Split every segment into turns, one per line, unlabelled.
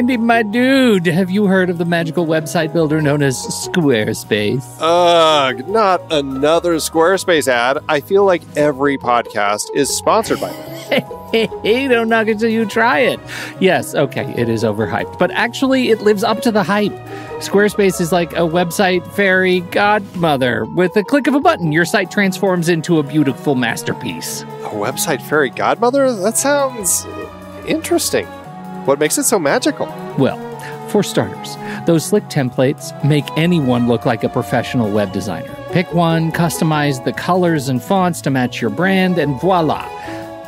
Andy, my dude, have you heard of the magical website builder known as Squarespace?
Ugh, not another Squarespace ad. I feel like every podcast is sponsored by them.
Hey, don't knock it till you try it. Yes, okay, it is overhyped, but actually, it lives up to the hype. Squarespace is like a website fairy godmother. With a click of a button, your site transforms into a beautiful masterpiece.
A website fairy godmother? That sounds interesting. What makes it so magical?
Well, for starters, those slick templates make anyone look like a professional web designer. Pick one, customize the colors and fonts to match your brand, and voila.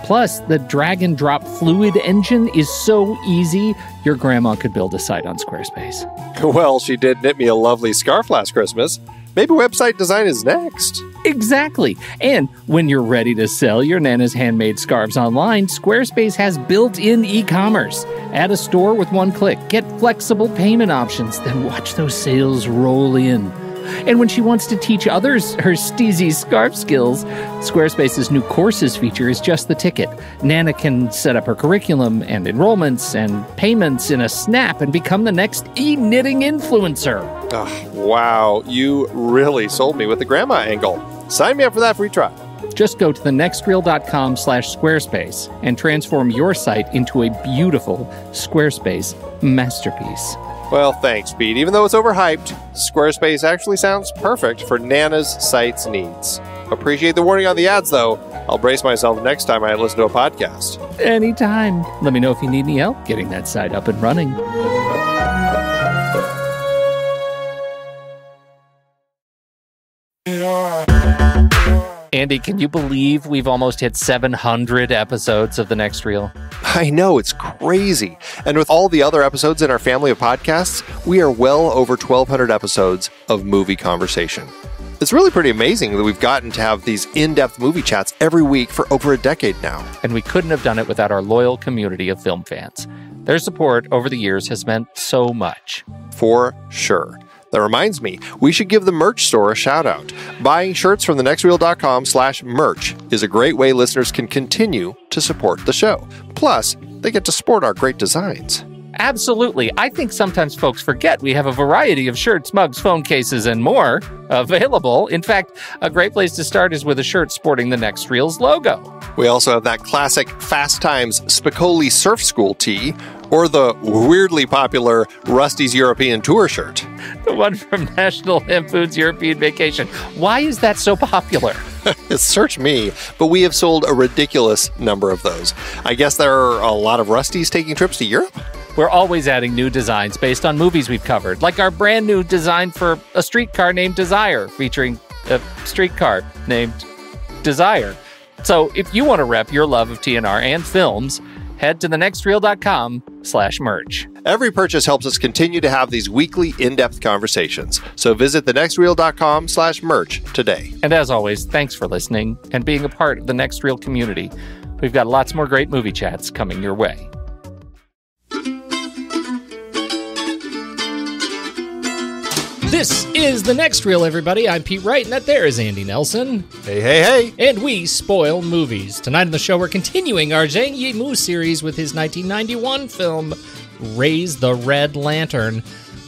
Plus, the drag and drop fluid engine is so easy, your grandma could build a site on Squarespace.
Well, she did knit me a lovely scarf last Christmas. Maybe website design is next.
Exactly. And when you're ready to sell your Nana's handmade scarves online, Squarespace has built in e commerce. Add a store with one click, get flexible payment options, then watch those sales roll in. And when she wants to teach others her steezy scarf skills, Squarespace's new courses feature is just the ticket. Nana can set up her curriculum and enrollments and payments in a snap and become the next e knitting influencer.
Oh, wow, you really sold me with the grandma angle. Sign me up for that free trial.
Just go to thenextreel.com slash squarespace and transform your site into a beautiful Squarespace masterpiece.
Well, thanks, Pete. Even though it's overhyped, Squarespace actually sounds perfect for Nana's site's needs. Appreciate the warning on the ads, though. I'll brace myself next time I listen to a podcast.
Anytime. Let me know if you need any help getting that site up and running. Andy, can you believe we've almost hit 700 episodes of The Next Reel?
I know, it's crazy. And with all the other episodes in our family of podcasts, we are well over 1,200 episodes of movie conversation. It's really pretty amazing that we've gotten to have these in depth movie chats every week for over a decade now.
And we couldn't have done it without our loyal community of film fans. Their support over the years has meant so much.
For sure. That reminds me, we should give the merch store a shout out. Buying shirts from thenextreel.com slash merch is a great way listeners can continue to support the show. Plus, they get to sport our great designs.
Absolutely. I think sometimes folks forget we have a variety of shirts, mugs, phone cases, and more available. In fact, a great place to start is with a shirt sporting the Next Reels logo.
We also have that classic Fast Times Spicoli Surf School tee or the weirdly popular Rusty's European Tour shirt.
The one from National Lampoon's European Vacation. Why is that so popular?
Search me, but we have sold a ridiculous number of those. I guess there are a lot of Rustys taking trips to Europe?
We're always adding new designs based on movies we've covered, like our brand new design for a streetcar named Desire, featuring a streetcar named Desire. So if you want to rep your love of TNR and films, head to thenextreel.com slash merch.
Every purchase helps us continue to have these weekly in-depth conversations. So visit thenextreel.com slash merch today.
And as always, thanks for listening and being a part of the Next Reel community. We've got lots more great movie chats coming your way.
This is the next reel, everybody. I'm Pete Wright, and that there is Andy Nelson.
Hey, hey, hey.
And we spoil movies. Tonight on the show, we're continuing our Zhang Yimou series with his 1991 film, Raise the Red Lantern.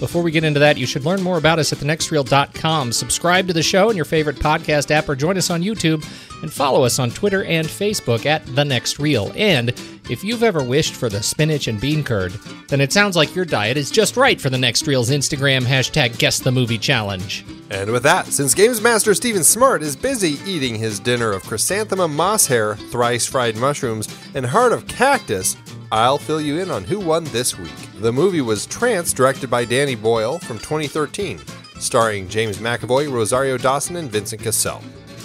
Before we get into that, you should learn more about us at thenextreel.com. Subscribe to the show in your favorite podcast app or join us on YouTube and follow us on Twitter and Facebook at The Next Reel. And if you've ever wished for the spinach and bean curd, then it sounds like your diet is just right for The Next Reel's Instagram hashtag Guess the Movie Challenge.
And with that, since Games Master Steven Smart is busy eating his dinner of chrysanthemum moss hair, thrice fried mushrooms, and heart of cactus, I'll fill you in on who won this week. The movie was Trance, directed by Danny Boyle from 2013, starring James McAvoy, Rosario Dawson, and Vincent Cassel.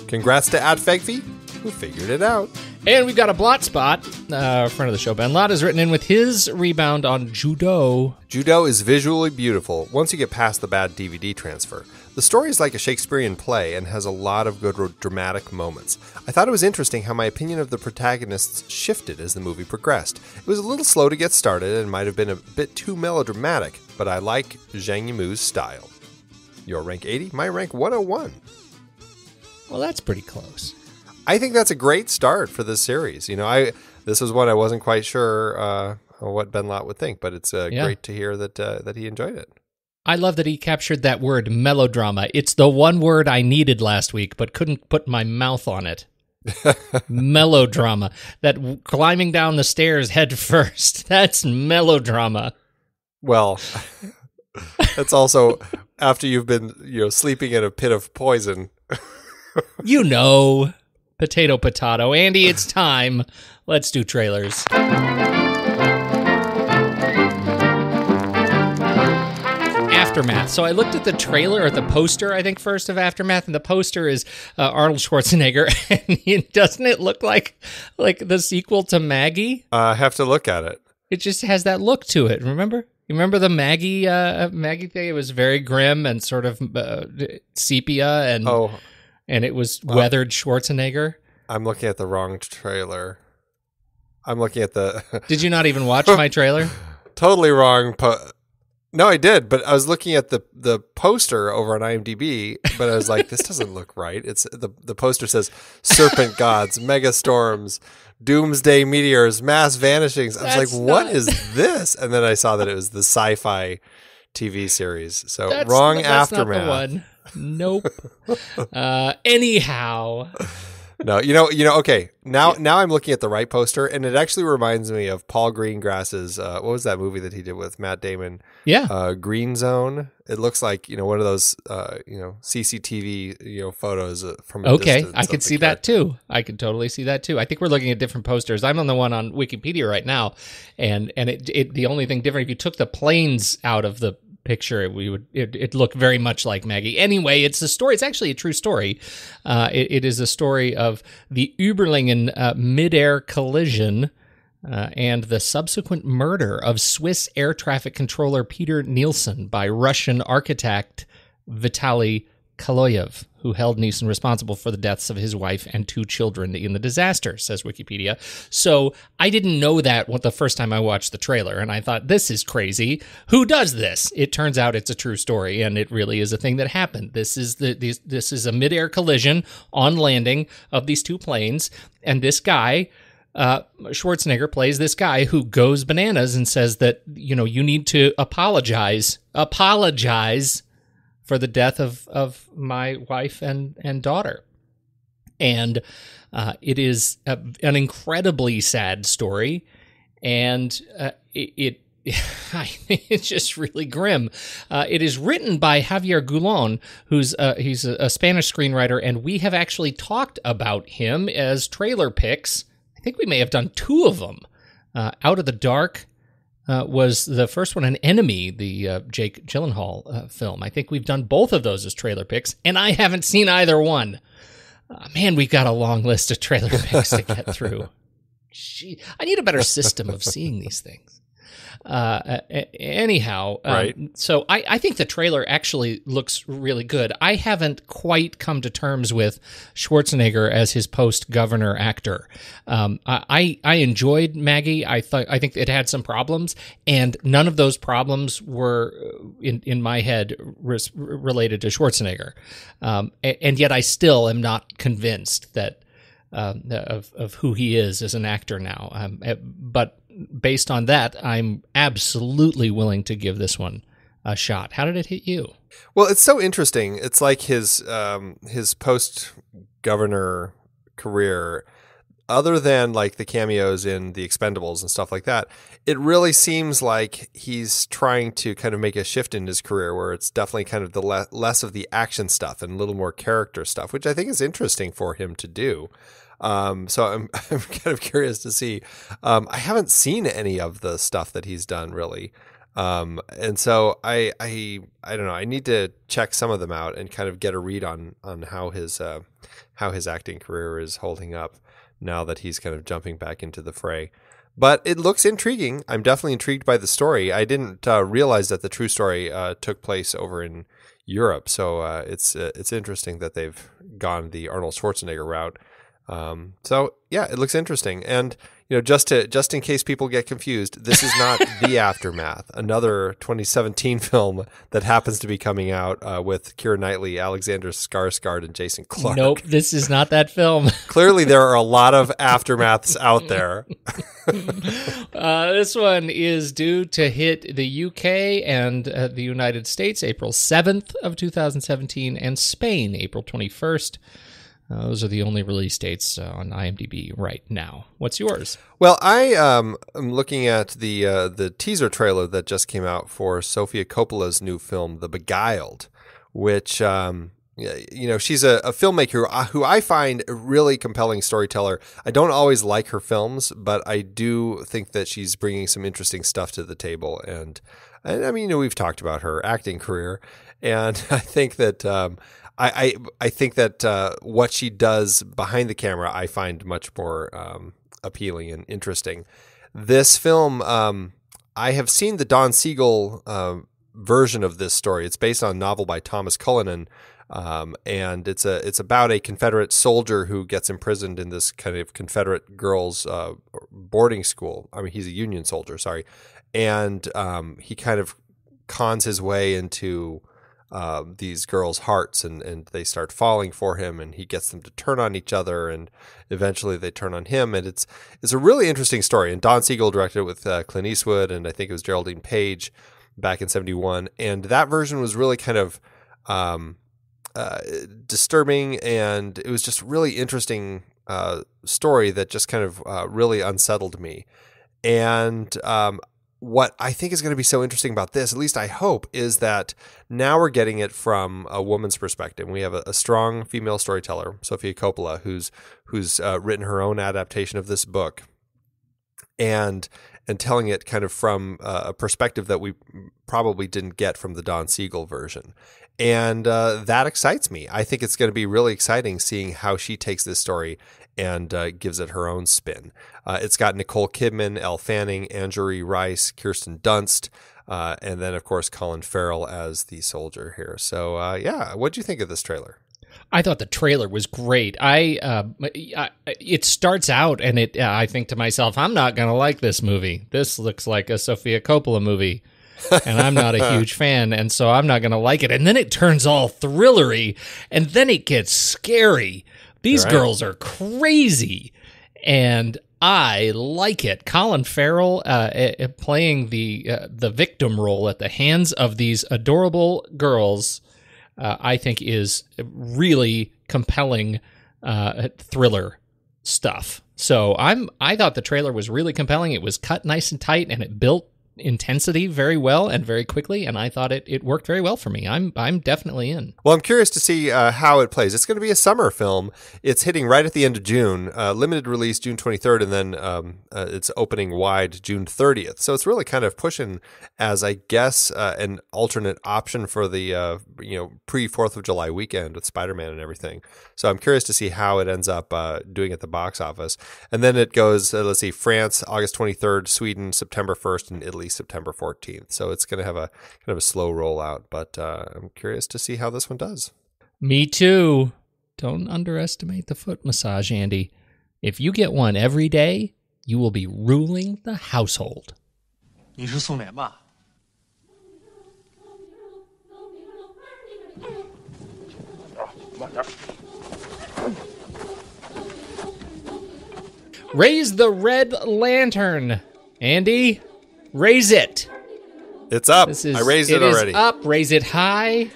Congrats to Ad Fegfi, who figured it out.
And we've got a blot spot. Uh, friend of the show, Ben Lott, has written in with his rebound on Ju Dou.
Judo is visually beautiful once you get past the bad DVD transfer. The story is like a Shakespearean play and has a lot of good dramatic moments. I thought it was interesting how my opinion of the protagonists shifted as the movie progressed. It was a little slow to get started and might have been a bit too melodramatic, but I like Zhang Yimou's style. Your rank 80, my rank 101.
Well, that's pretty close.
I think that's a great start for this series. You know, I this is one I wasn't quite sure uh, what Ben Lott would think, but it's uh,
Yeah.
great to hear that uh, that he enjoyed it.
I love that he captured that word melodrama. It's the one word I needed last week, but couldn't put my mouth on it. melodrama. That w- climbing down the stairs head first. That's melodrama.
Well, that's also after you've been you know sleeping in a pit of poison.
You know. Potato, potato. Andy, it's time. Let's do trailers. Aftermath. So I looked at the trailer or the poster, I think, first of Aftermath, and the poster is uh, Arnold Schwarzenegger. And doesn't it look like like the sequel to Maggie?
Uh, I have to look at it.
It just has that look to it. Remember? You remember the Maggie uh, Maggie thing? It was very grim and sort of uh, sepia, and
Oh,
and it was weathered Schwarzenegger.
I'm looking at the wrong trailer. I'm looking at the
Did you not even watch my trailer?
totally wrong. Po- no, I did, but I was looking at the the poster over on IMDb, but I was like, this doesn't look right. It's the the poster says serpent gods, mega storms, doomsday meteors, mass vanishings. I was
That's
like, what
not-
is this? And then I saw that it was the sci-fi TV series. So
That's,
wrong
that's
aftermath.
Not the one. Nope. uh, anyhow,
No, you know, you know. Okay, now now I'm looking at the right poster, and it actually reminds me of Paul Greengrass's. Uh, what was that movie that he did with Matt Damon?
yeah,
Uh, Green Zone. It looks like you know one of those uh, you know CCTV you know photos uh, from. A
okay, I could see that too. I could totally see that too. I think we're looking at different posters. I'm on the one on Wikipedia right now, and and it, it the only thing different if you took the planes out of the picture we would it, it looked very much like maggie. Anyway it's a story it's actually a true story. Uh, it, it is a story of the Überlingen uh, mid-air collision uh, and the subsequent murder of Swiss air traffic controller Peter Nielsen by Russian architect Vitaly Kaloyev, who held Nielsen responsible for the deaths of his wife and two children in the disaster, says Wikipedia. So I didn't know that the first time I watched the trailer, and I thought, this is crazy. Who does this? It turns out it's a true story, and it really is a thing that happened. This is the this is a midair collision on landing of these two planes, and this guy uh, Schwarzenegger plays this guy who goes bananas and says that you know you need to apologize, apologize for the death of of my wife and and daughter, and uh, it is a, an incredibly sad story, and uh, it. it it's just really grim. Uh, it is written by Javier Gullón, who's he's a, a Spanish screenwriter, and we have actually talked about him as trailer picks I think we may have done two of them. Uh, Out of the Dark uh, was the first one, an Enemy, the uh, Jake Gyllenhaal uh, film. I think we've done both of those as trailer picks, and I haven't seen either one. Uh, man, we've got a long list of trailer picks to get through. Gee, I need a better system of seeing these things. Uh, anyhow, um,
Right.
So I, I think the trailer actually looks really good. I haven't quite come to terms with Schwarzenegger as his post governor actor. Um, I, I enjoyed Maggie. I thought I think it had some problems, and none of those problems were uh, in in my head res- related to Schwarzenegger. Um, a- and yet I still am not convinced that um, of of who he is as an actor now. Um, eh, but based on that, I'm absolutely willing to give this one a shot. How did it hit you?
Well, it's so interesting. It's like his um, his post governor career. Other than like the cameos in the Expendables and stuff like that, it really seems like he's trying to kind of make a shift in his career where it's definitely kind of the le- less of the action stuff and a little more character stuff, which I think is interesting for him to do. Um, so I'm I'm kind of curious to see. Um, I haven't seen any of the stuff that he's done really. Um, and so I, I, I don't know. I need to check some of them out and kind of get a read on on how his uh, how his acting career is holding up now that he's kind of jumping back into the fray. But it looks intriguing. I'm definitely intrigued by the story. I didn't uh, realize that the true story uh, took place over in Europe, so uh, it's uh, it's interesting that they've gone the Arnold Schwarzenegger route. Um, so yeah, it looks interesting, and you know, just to just in case people get confused, this is not the aftermath. Another 2017 film that happens to be coming out uh, with Keira Knightley, Alexander Skarsgård, and Jason Clarke.
Nope, this is not that film.
Clearly, there are a lot of aftermaths out there.
uh, this one is due to hit the UK and uh, the United States April 7th of 2017 and Spain April 21st. Uh, those are the only release dates uh, on IMDb right now. What's yours?
Well, I um, am looking at the uh, the teaser trailer that just came out for Sofia Coppola's new film, The Beguiled, which um, you know she's a, a filmmaker who I find a really compelling storyteller. I don't always like her films, but I do think that she's bringing some interesting stuff to the table. And, and I mean, you know, we've talked about her acting career, and I think that. Um, I, I, I think that uh, what she does behind the camera, I find much more um, appealing and interesting. This film, um, I have seen the Don Siegel uh, version of this story. It's based on a novel by Thomas Cullinan, um, and it's a it's about a Confederate soldier who gets imprisoned in this kind of Confederate girls' uh, boarding school. I mean, he's a Union soldier, sorry, and um, he kind of cons his way into uh, these girls' hearts, and and they start falling for him, and he gets them to turn on each other, and eventually they turn on him, and it's it's a really interesting story. And Don Siegel directed it with uh, Clint Eastwood, and I think it was Geraldine Page back in '71, and that version was really kind of um, uh, disturbing, and it was just really interesting uh, story that just kind of uh, really unsettled me. And um, what I think is going to be so interesting about this, at least I hope, is that now we're getting it from a woman's perspective. We have a, a strong female storyteller, Sofia Coppola, who's who's uh, written her own adaptation of this book, and and telling it kind of from uh, a perspective that we probably didn't get from the Don Siegel version. And uh, that excites me. I think it's going to be really exciting seeing how she takes this story and uh, gives it her own spin. Uh, it's got Nicole Kidman, Elle Fanning, Angourie Rice, Kirsten Dunst, uh, and then, of course, Colin Farrell as the soldier here. So, uh, yeah, what do you think of this trailer?
I thought the trailer was great. I, uh, I it starts out and it. I think to myself, I'm not gonna like this movie. This looks like a Sofia Coppola movie. and I'm not a huge fan, and so I'm not going to like it. And then it turns all thrillery, and then it gets scary. These right. girls are crazy, and I like it. Colin Farrell uh, uh, playing the uh, the victim role at the hands of these adorable girls, uh, I think is really compelling uh, thriller stuff. So I'm I thought the trailer was really compelling. It was cut nice and tight, and it built intensity very well and very quickly, and I thought it, it worked very well for me. I'm I'm definitely in.
Well, I'm curious to see uh, how it plays. It's going to be a summer film. It's hitting right at the end of June, uh, limited release June 23rd, and then um, uh, it's opening wide June 30th. So it's really kind of pushing as I guess uh, an alternate option for the uh, you know pre Fourth of July weekend with Spider Man and everything. So I'm curious to see how it ends up uh, doing at the box office. And then it goes, uh, let's see, France August 23rd, Sweden September 1st, and Italy September 14th. So it's going to have a kind of a slow rollout, but uh, I'm curious to see how this one does.
Me too. Don't underestimate the foot massage, Andy. If you get one every day, you will be ruling the household. 你是颂莲吧？Raise the red lantern, Andy. Raise it.
It's up. Is, I raised it, it already.
up. Raise it high.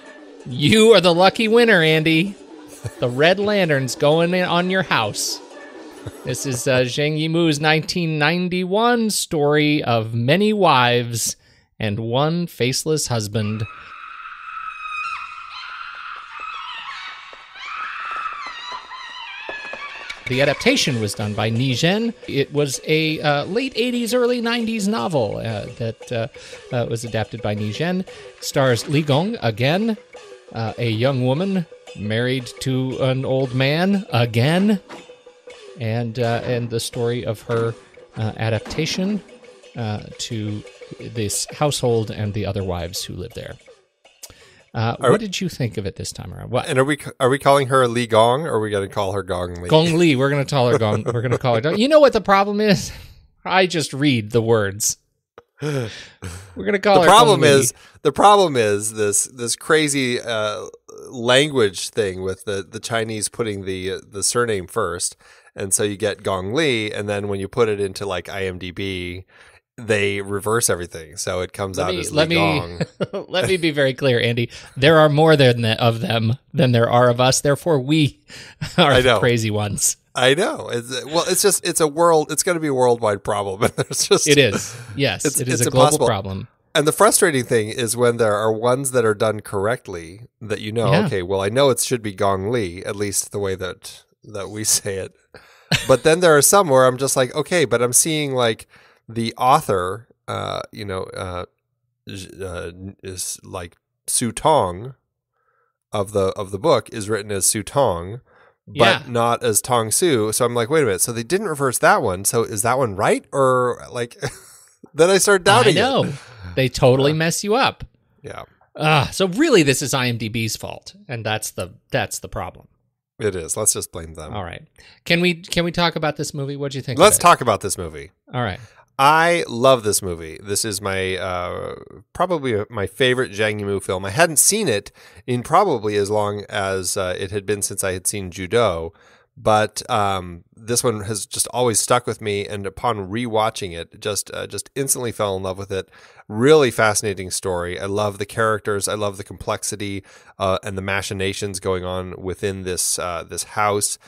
You are the lucky winner, Andy. the red lantern's going on your house. This is uh, Zhang Yimou's 1991 story of many wives and one faceless husband. The adaptation was done by Ni Zhen. It was a uh, late 80s, early 90s novel uh, that uh, uh, was adapted by Ni Zhen. Stars Li Gong again, uh, a young woman married to an old man again, and uh, and the story of her adaptation to this household and the other wives who live there. Uh, what did you think of it this time around? What
And are we are we calling her Li Gong or are we going to call her Gong Li?
Gong Li? We're gonna call her Gong. We're gonna call her. You know what the problem is? I just read the words. We're gonna call
the
her.
problem is the problem is this this crazy uh, language thing with the, the Chinese putting the uh, the surname first, and so you get Gong Li, and then when you put it into like IMDb, they reverse everything, so it comes
Let
out
me
as
let me
Gong.
let me be very clear, Andy. There are more than the, of them than there are of us. Therefore, we are the crazy ones.
I know. It's, well, it's just it's a world. It's going to be a worldwide problem. It's just
It is. Yes,
It's-
it is
it's
a global problem.
And the frustrating thing is when there are ones that are done correctly that you know,
Yeah.
okay, well, I know it should be Gong Li, at least the way that that we say it. But then there are some where I'm just like, okay, but I'm seeing like the author, uh, you know, uh, uh, is like Su Tong of the of the book is written as Su Tong, but
Yeah.
not as Tong Su. So I'm like, wait a minute. So they didn't reverse that one. So is that one right or like? then I start
I
doubting it.
know. They totally mess you up.
Yeah.
Ah, so really, this is IMDb's fault, and that's the that's the problem.
It is. Let's just blame them.
All right, can we can we talk about this movie? What do you think?
Let's
it?
talk about this movie.
All right,
I love this movie. This is my uh, probably my favorite Zhang Yimou film. I hadn't seen it in probably as long as uh, it had been since I had seen Ju Dou, but um, this one has just always stuck with me. And upon rewatching it, just uh, just instantly fell in love with it. Really fascinating story. I love the characters. I love the complexity uh, and the machinations going on within this uh, this house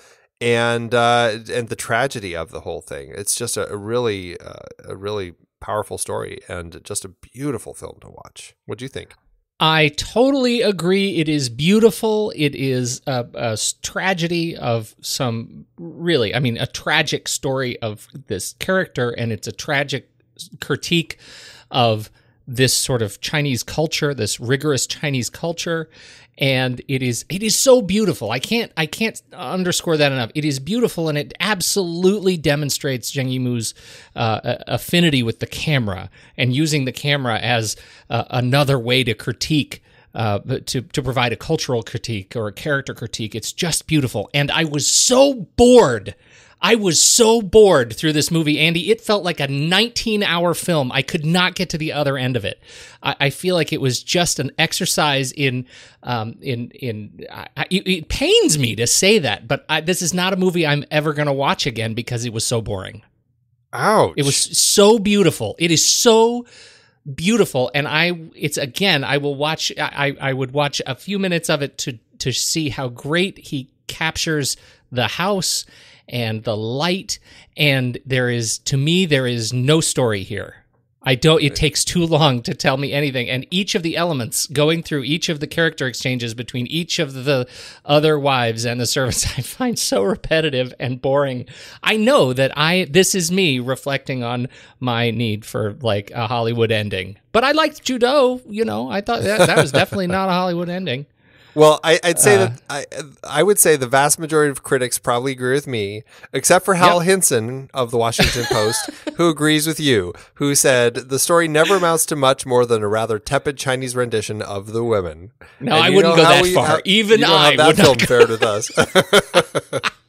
and uh, and the tragedy of the whole thing. It's just a, a really uh, a really powerful story and just a beautiful film to watch. What do you think?
I totally agree. It is beautiful. It is a tragedy of some really, I mean, a tragic story of this character, and it's a tragic critique of this sort of Chinese culture, this rigorous Chinese culture. And it is it is so beautiful. I can't I can't underscore that enough. It is beautiful, and it absolutely demonstrates Zhang Yimou's uh, affinity with the camera and using the camera as uh, another way to critique uh, to to provide a cultural critique or a character critique. It's just beautiful, and I was so bored. I was so bored through this movie, Andy. It felt like a 19 hour film. I could not get to the other end of it. I, I feel like it was just an exercise in, um, in, in, I, it, it pains me to say that, but I, this is not a movie I'm ever going to watch again because it was so boring.
Ouch!
It was so beautiful. It is so beautiful, and I it's again I will watch. I I would watch a few minutes of it to to see how great he captures the house and the light. And there is to me there is no story here. I don't. It takes too long to tell me anything, and each of the elements going through each of the character exchanges between each of the other wives and the servants, I find so repetitive and boring. I know that I this is me reflecting on my need for like a Hollywood ending, but I liked Ju Dou. You know, I thought that, that was definitely not a Hollywood ending.
Well, I, I'd say
Uh,
that I I would say the vast majority of critics probably agree with me, except for Hal Hinson of the Washington Post, who agrees with you, who said the story never amounts to much more than a rather tepid Chinese rendition of the women.
No,
And
I wouldn't go that far. Even I
how that
would not
film
go-
fared with us.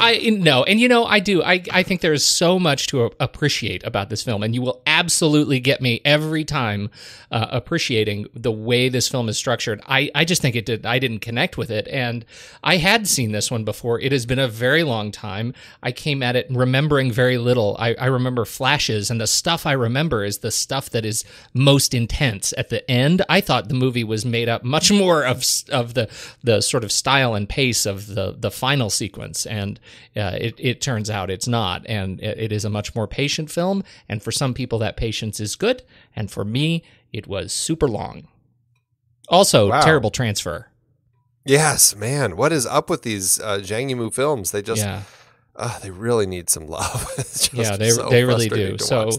I no, and you know I do. I I think there is so much to appreciate about this film, and you will absolutely get me every time uh, appreciating the way this film is structured. I I just think it did. I didn't connect with it, and I had seen this one before. It has been a very long time. I came at it remembering very little. I, I remember flashes, and the stuff I remember is the stuff that is most intense at the end. I thought the movie was made up much more of of the the sort of style and pace of the the final sequence, and uh, it it turns out it's not, and it, is a much more patient film. And for some people, that patience is good, and for me, it was super long. Also,
Wow.
terrible transfer.
yes, man, what is up with these uh, Zhang Yimou films? They just
yeah.
uh, they really need some love.
Yeah, they-
so
they really do. So-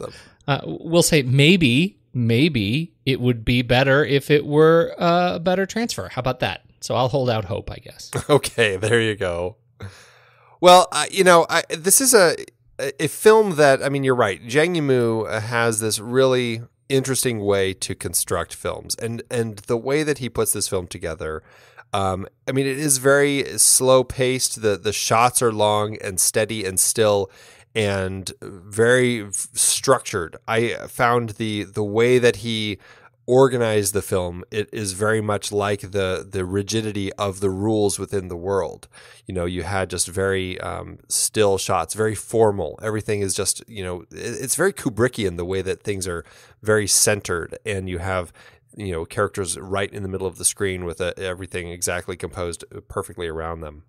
Uh, we'll say maybe, maybe it would be better if it were a better transfer. How about that? So I'll hold out hope, I guess.
Okay, there you go. Well, I you know, I, this is a a film that I mean, you're right. Zhang Yimou has this really interesting way to construct films, and and the way that he puts this film together. Um, I mean, it is very slow paced. the The shots are long and steady and still, and very structured. I found the the way that he organized the film it is very much like the the rigidity of the rules within the world. You know you had just very um, still shots very formal. Everything is just you know it's very kubrickian the way that things are very centered and you have you know characters right in the middle of the screen with a, uh, everything exactly composed perfectly around them.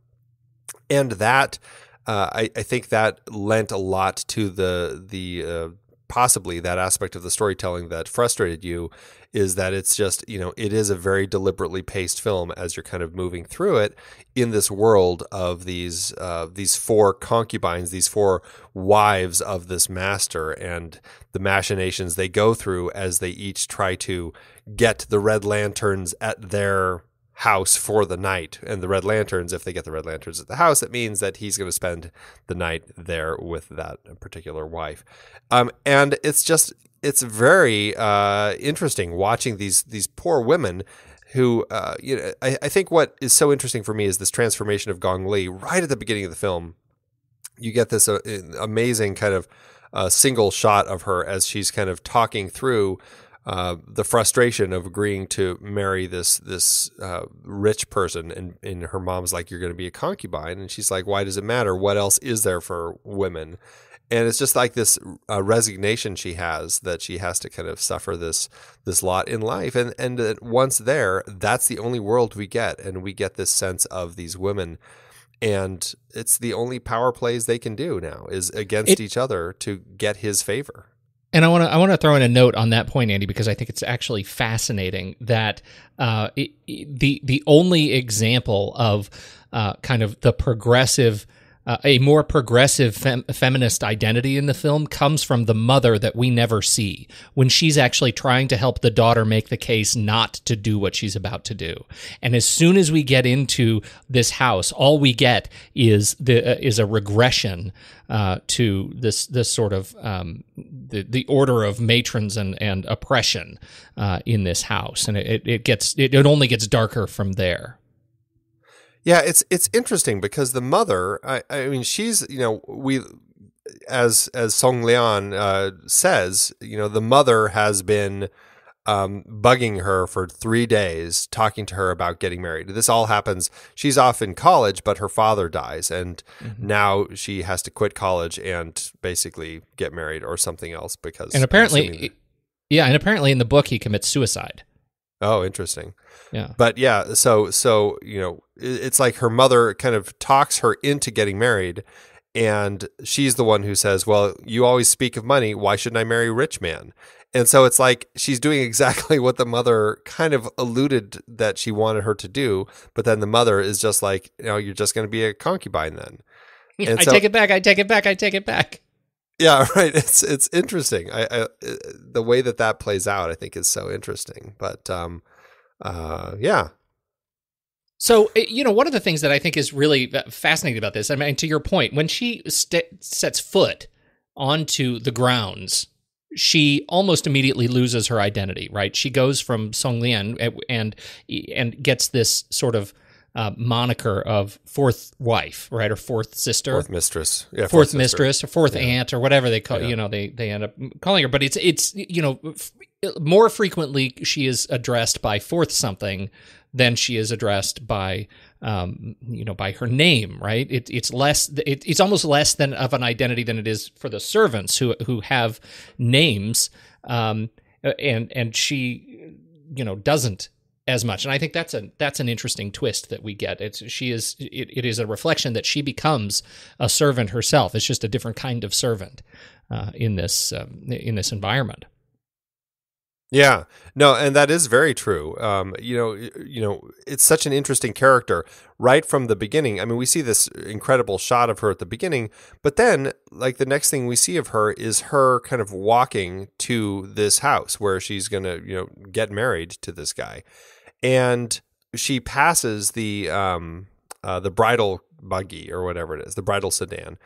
And that uh, I, I, think that lent a lot to the the uh, possibly that aspect of the storytelling that frustrated you is that it's just you know it is a very deliberately paced film as you're kind of moving through it in this world of these uh, these four concubines, these four wives of this master, and the machinations they go through as they each try to get the red lanterns at their house for the night. And the Red Lanterns, if they get the Red Lanterns at the house, it means that he's going to spend the night there with that particular wife. Um, and it's just it's very uh, interesting watching these these poor women who uh, you know I, I, think what is so interesting for me is this transformation of Gong Li right at the beginning of the film. You get this uh, amazing kind of uh, single shot of her as she's kind of talking through uh, the frustration of agreeing to marry this this uh, rich person, and, and her mom's like, "You're going to be a concubine," and she's like, "Why does it matter? What else is there for women?" And it's just like this uh, resignation she has that she has to kind of suffer this this lot in life, and and that once there, that's the only world we get, and we get this sense of these women and it's the only power plays they can do now is against it, each other to get his favor.
And I want to I want to throw in a note on that point, Andy, because I think it's actually fascinating that uh, it, the the only example of uh, kind of the progressive uh, a more progressive fem- feminist identity in the film comes from the mother that we never see when she's actually trying to help the daughter make the case not to do what she's about to do. And as soon as we get into this house, all we get is the uh, is a regression uh, to this this sort of um, the the order of matrons and and oppression uh, in this house, and it, it gets it, it only gets darker from there.
Yeah, it's it's interesting because the mother, I, I mean, she's you know we as as Song Lian uh, says, you know, the mother has been um, bugging her for three days, talking to her about getting married. This all happens. She's off in college, but her father dies, and mm-hmm. now she has to quit college and basically get married or something else because.
And apparently, yeah, and apparently in the book he commits suicide.
Oh, interesting.
Yeah.
But yeah, so so you know, it's like her mother kind of talks her into getting married and she's the one who says, "Well, you always speak of money, why shouldn't I marry a rich man?" And so it's like she's doing exactly what the mother kind of alluded that she wanted her to do, but then the mother is just like, you know, you're just going to be a concubine then.
And I so, take it back. I take it back. I take it back.
Yeah, right. It's it's interesting. I, I, the way that that plays out, I think, is so interesting. But um, uh, yeah.
So eh, you know, one of the things that I think is really uh, fascinating about this, I mean, to your point, when she st- sets foot onto the grounds, she almost immediately loses her identity. Right? She goes from Song Lian and and, and gets this sort of uh, moniker of fourth wife, right, or fourth sister,
fourth mistress,
yeah, fourth, fourth mistress, or fourth yeah. aunt, or whatever they call. Yeah. You know, they they end up calling her. But it's it's you know f- more frequently she is addressed by fourth something than she is addressed by um, you know by her name right it, it's less it, it's almost less than of an identity than it is for the servants who who have names um, and and she you know doesn't as much. And i think that's a that's an interesting twist that we get. It's she is it, it is a reflection that she becomes a servant herself. It's just a different kind of servant uh, in this um, in this environment
yeah, no, and that is very true. Um, you know, you know, it's such an interesting character right from the beginning. I mean, we see this incredible shot of her at the beginning, but then, like, the next thing we see of her is her kind of walking to this house where she's going to, you know, get married to this guy, and she passes the um, uh, the bridal buggy or whatever it is, the bridal sedan,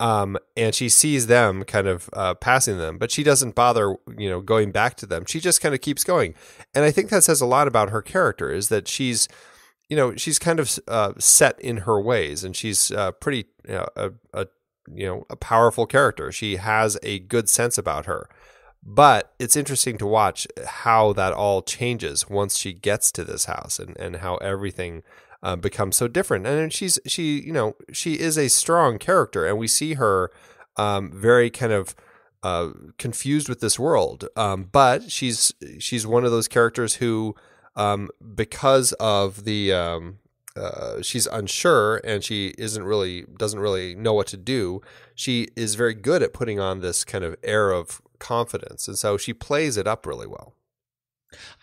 Um, and she sees them kind of uh, passing them, but she doesn't bother, you know, going back to them. She just kind of keeps going, and I think that says a lot about her character. Is that she's, you know, she's kind of uh, set in her ways, and she's uh, pretty you know, a, a you know a powerful character. She has a good sense about her, but it's interesting to watch how that all changes once she gets to this house, and and how everything uh, becomes so different. And she's she you know she is a strong character, and we see her um, very kind of uh, confused with this world. Um, but she's she's one of those characters who, um, because of the um, uh, she's unsure and she isn't really doesn't really know what to do. She is very good at putting on this kind of air of confidence, and so she plays it up really well.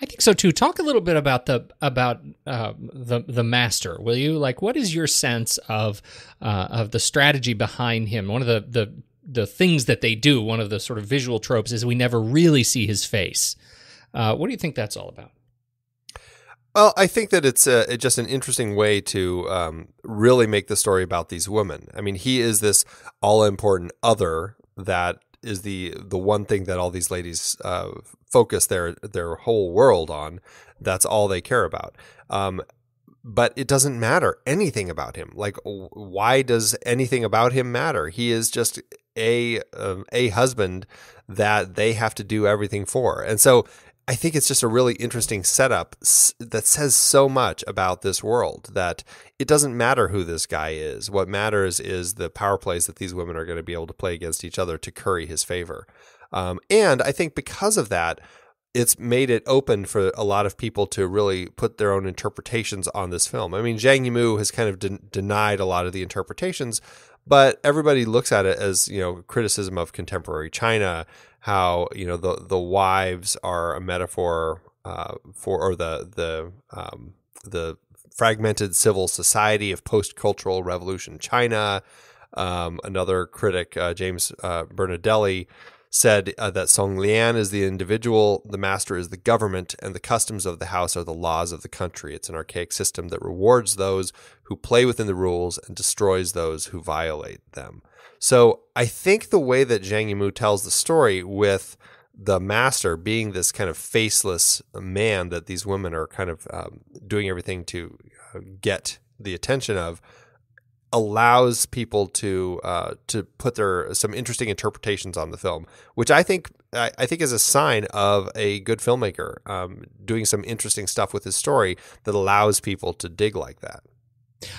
I think so too. Talk a little bit about the about uh, the the master, will you? Like, what is your sense of uh, of the strategy behind him? One of the the the things that they do, one of the sort of visual tropes, is we never really see his face. Uh, what do you think that's all about?
Well, I think that it's a, just an interesting way to um, really make the story about these women. I mean, he is this all important other that is the the one thing that all these ladies uh, focus their their whole world on. That's all they care about. Um, but it doesn't matter anything about him. Like, why does anything about him matter? He is just a um, a husband that they have to do everything for, and so I think it's just a really interesting setup that says so much about this world that it doesn't matter who this guy is. What matters is the power plays that these women are going to be able to play against each other to curry his favor. Um, and I think because of that, it's made it open for a lot of people to really put their own interpretations on this film. I mean, Zhang Yimou has kind of de- denied a lot of the interpretations, but everybody looks at it as you know criticism of contemporary China how you know the the wives are a metaphor uh, for or the the um, the fragmented civil society of post cultural revolution China. Um, another critic, uh, James uh, Berardinelli, said uh, that Song Lian is the individual, the master is the government, and the customs of the house are the laws of the country. It's an archaic system that rewards those who play within the rules and destroys those who violate them. So I think the way that Zhang Yimou tells the story with the master being this kind of faceless man that these women are kind of um, doing everything to uh, get the attention of allows people to uh, to put their some interesting interpretations on the film, which I think I, I think is a sign of a good filmmaker um, doing some interesting stuff with his story that allows people to dig like that.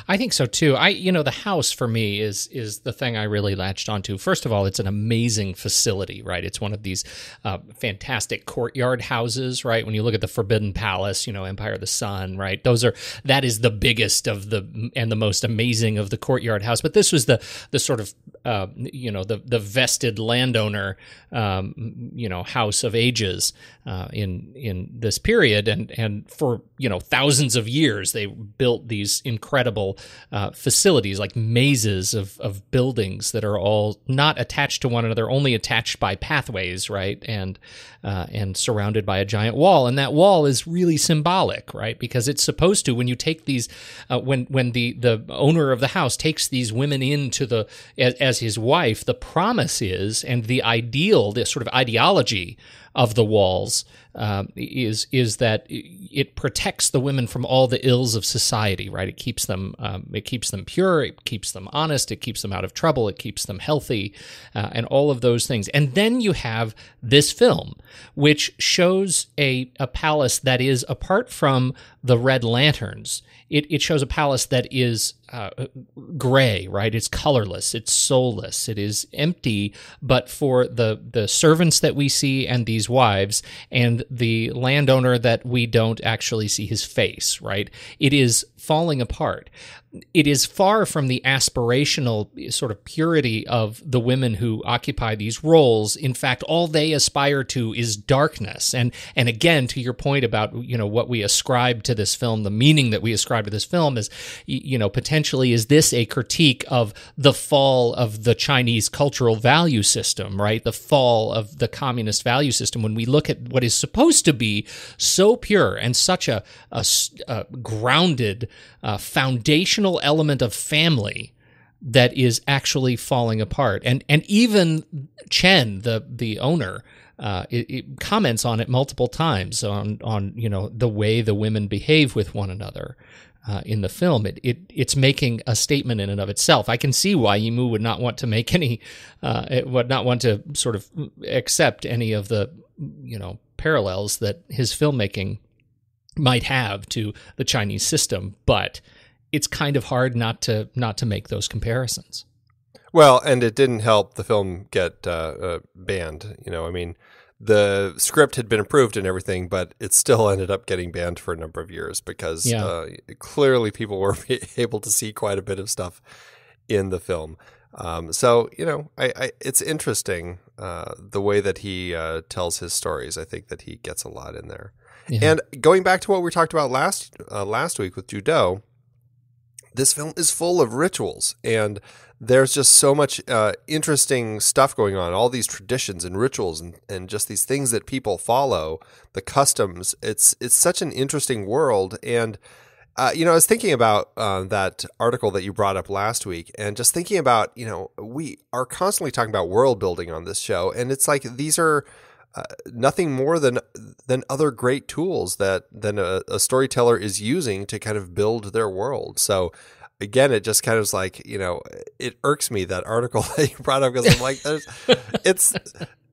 I think so too. I you know the house for me is is the thing I really latched onto. First of all, it's an amazing facility, right? It's one of these uh, fantastic courtyard houses, right? When you look at the Forbidden Palace, you know Empire of the Sun, right? Those are that is the biggest of the and the most amazing of the courtyard house. But this was the the sort of uh, you know the the vested landowner, um, you know, house of ages uh, in in this period, and and for you know thousands of years they built these incredible incredible uh, facilities, like mazes of, of buildings that are all not attached to one another, only attached by pathways, right? And uh, and surrounded by a giant wall. And that wall is really symbolic, right? Because it's supposed to when you take these, uh, when when the the owner of the house takes these women into the as, as his wife, the promise is and the ideal, this sort of ideology of the walls uh, is is that it protects the women from all the ills of society. Right? It keeps them um, it keeps them pure. It keeps them honest. It keeps them out of trouble. It keeps them healthy, uh, and all of those things. And then you have this film, which shows a a palace that is apart from the red lanterns. It, it shows a palace that is uh, gray, right? It's colorless, it's soulless, it is empty, but for the the servants that we see and these wives and the landowner that we don't actually see his face, right? It is falling apart it is far from the aspirational sort of purity of the women who occupy these roles. In fact, all they aspire to is darkness. And and again, to your point about you know what we ascribe to this film, the meaning that we ascribe to this film is, you know, potentially is this a critique of the fall of the Chinese cultural value system, right? The fall of the communist value system. When we look at what is supposed to be so pure and such a, a, a grounded uh, foundational element of family that is actually falling apart. And and even Chen, the the owner, uh, it, it comments on it multiple times on on you know the way the women behave with one another. Uh, in the film, it, it it's making a statement in and of itself. I can see why Yimou would not want to make any, uh, would not want to sort of accept any of the, you know, parallels that his filmmaking might have to the Chinese system. But it's kind of hard not to not to make those comparisons.
Well, and it didn't help the film get uh, uh, banned. You know, I mean, the script had been approved and everything, but it still ended up getting banned for a number of years because yeah. uh, clearly people were able to see quite a bit of stuff in the film. Um, so you know, I, I, it's interesting uh, the way that he uh, tells his stories. I think that he gets a lot in there. Yeah. And going back to what we talked about last uh, last week with Ju Dou, this film is full of rituals and there's just so much uh, interesting stuff going on all these traditions and rituals and, and just these things that people follow the customs it's it's such an interesting world and uh, you know, I was thinking about uh, that article that you brought up last week, and just thinking about, you know, we are constantly talking about world building on this show, and it's like these are uh, nothing more than than other great tools that than a, a, storyteller is using to kind of build their world. So again, it just kind of was like you know, it irks me that article that you brought up because I'm like, there's, it's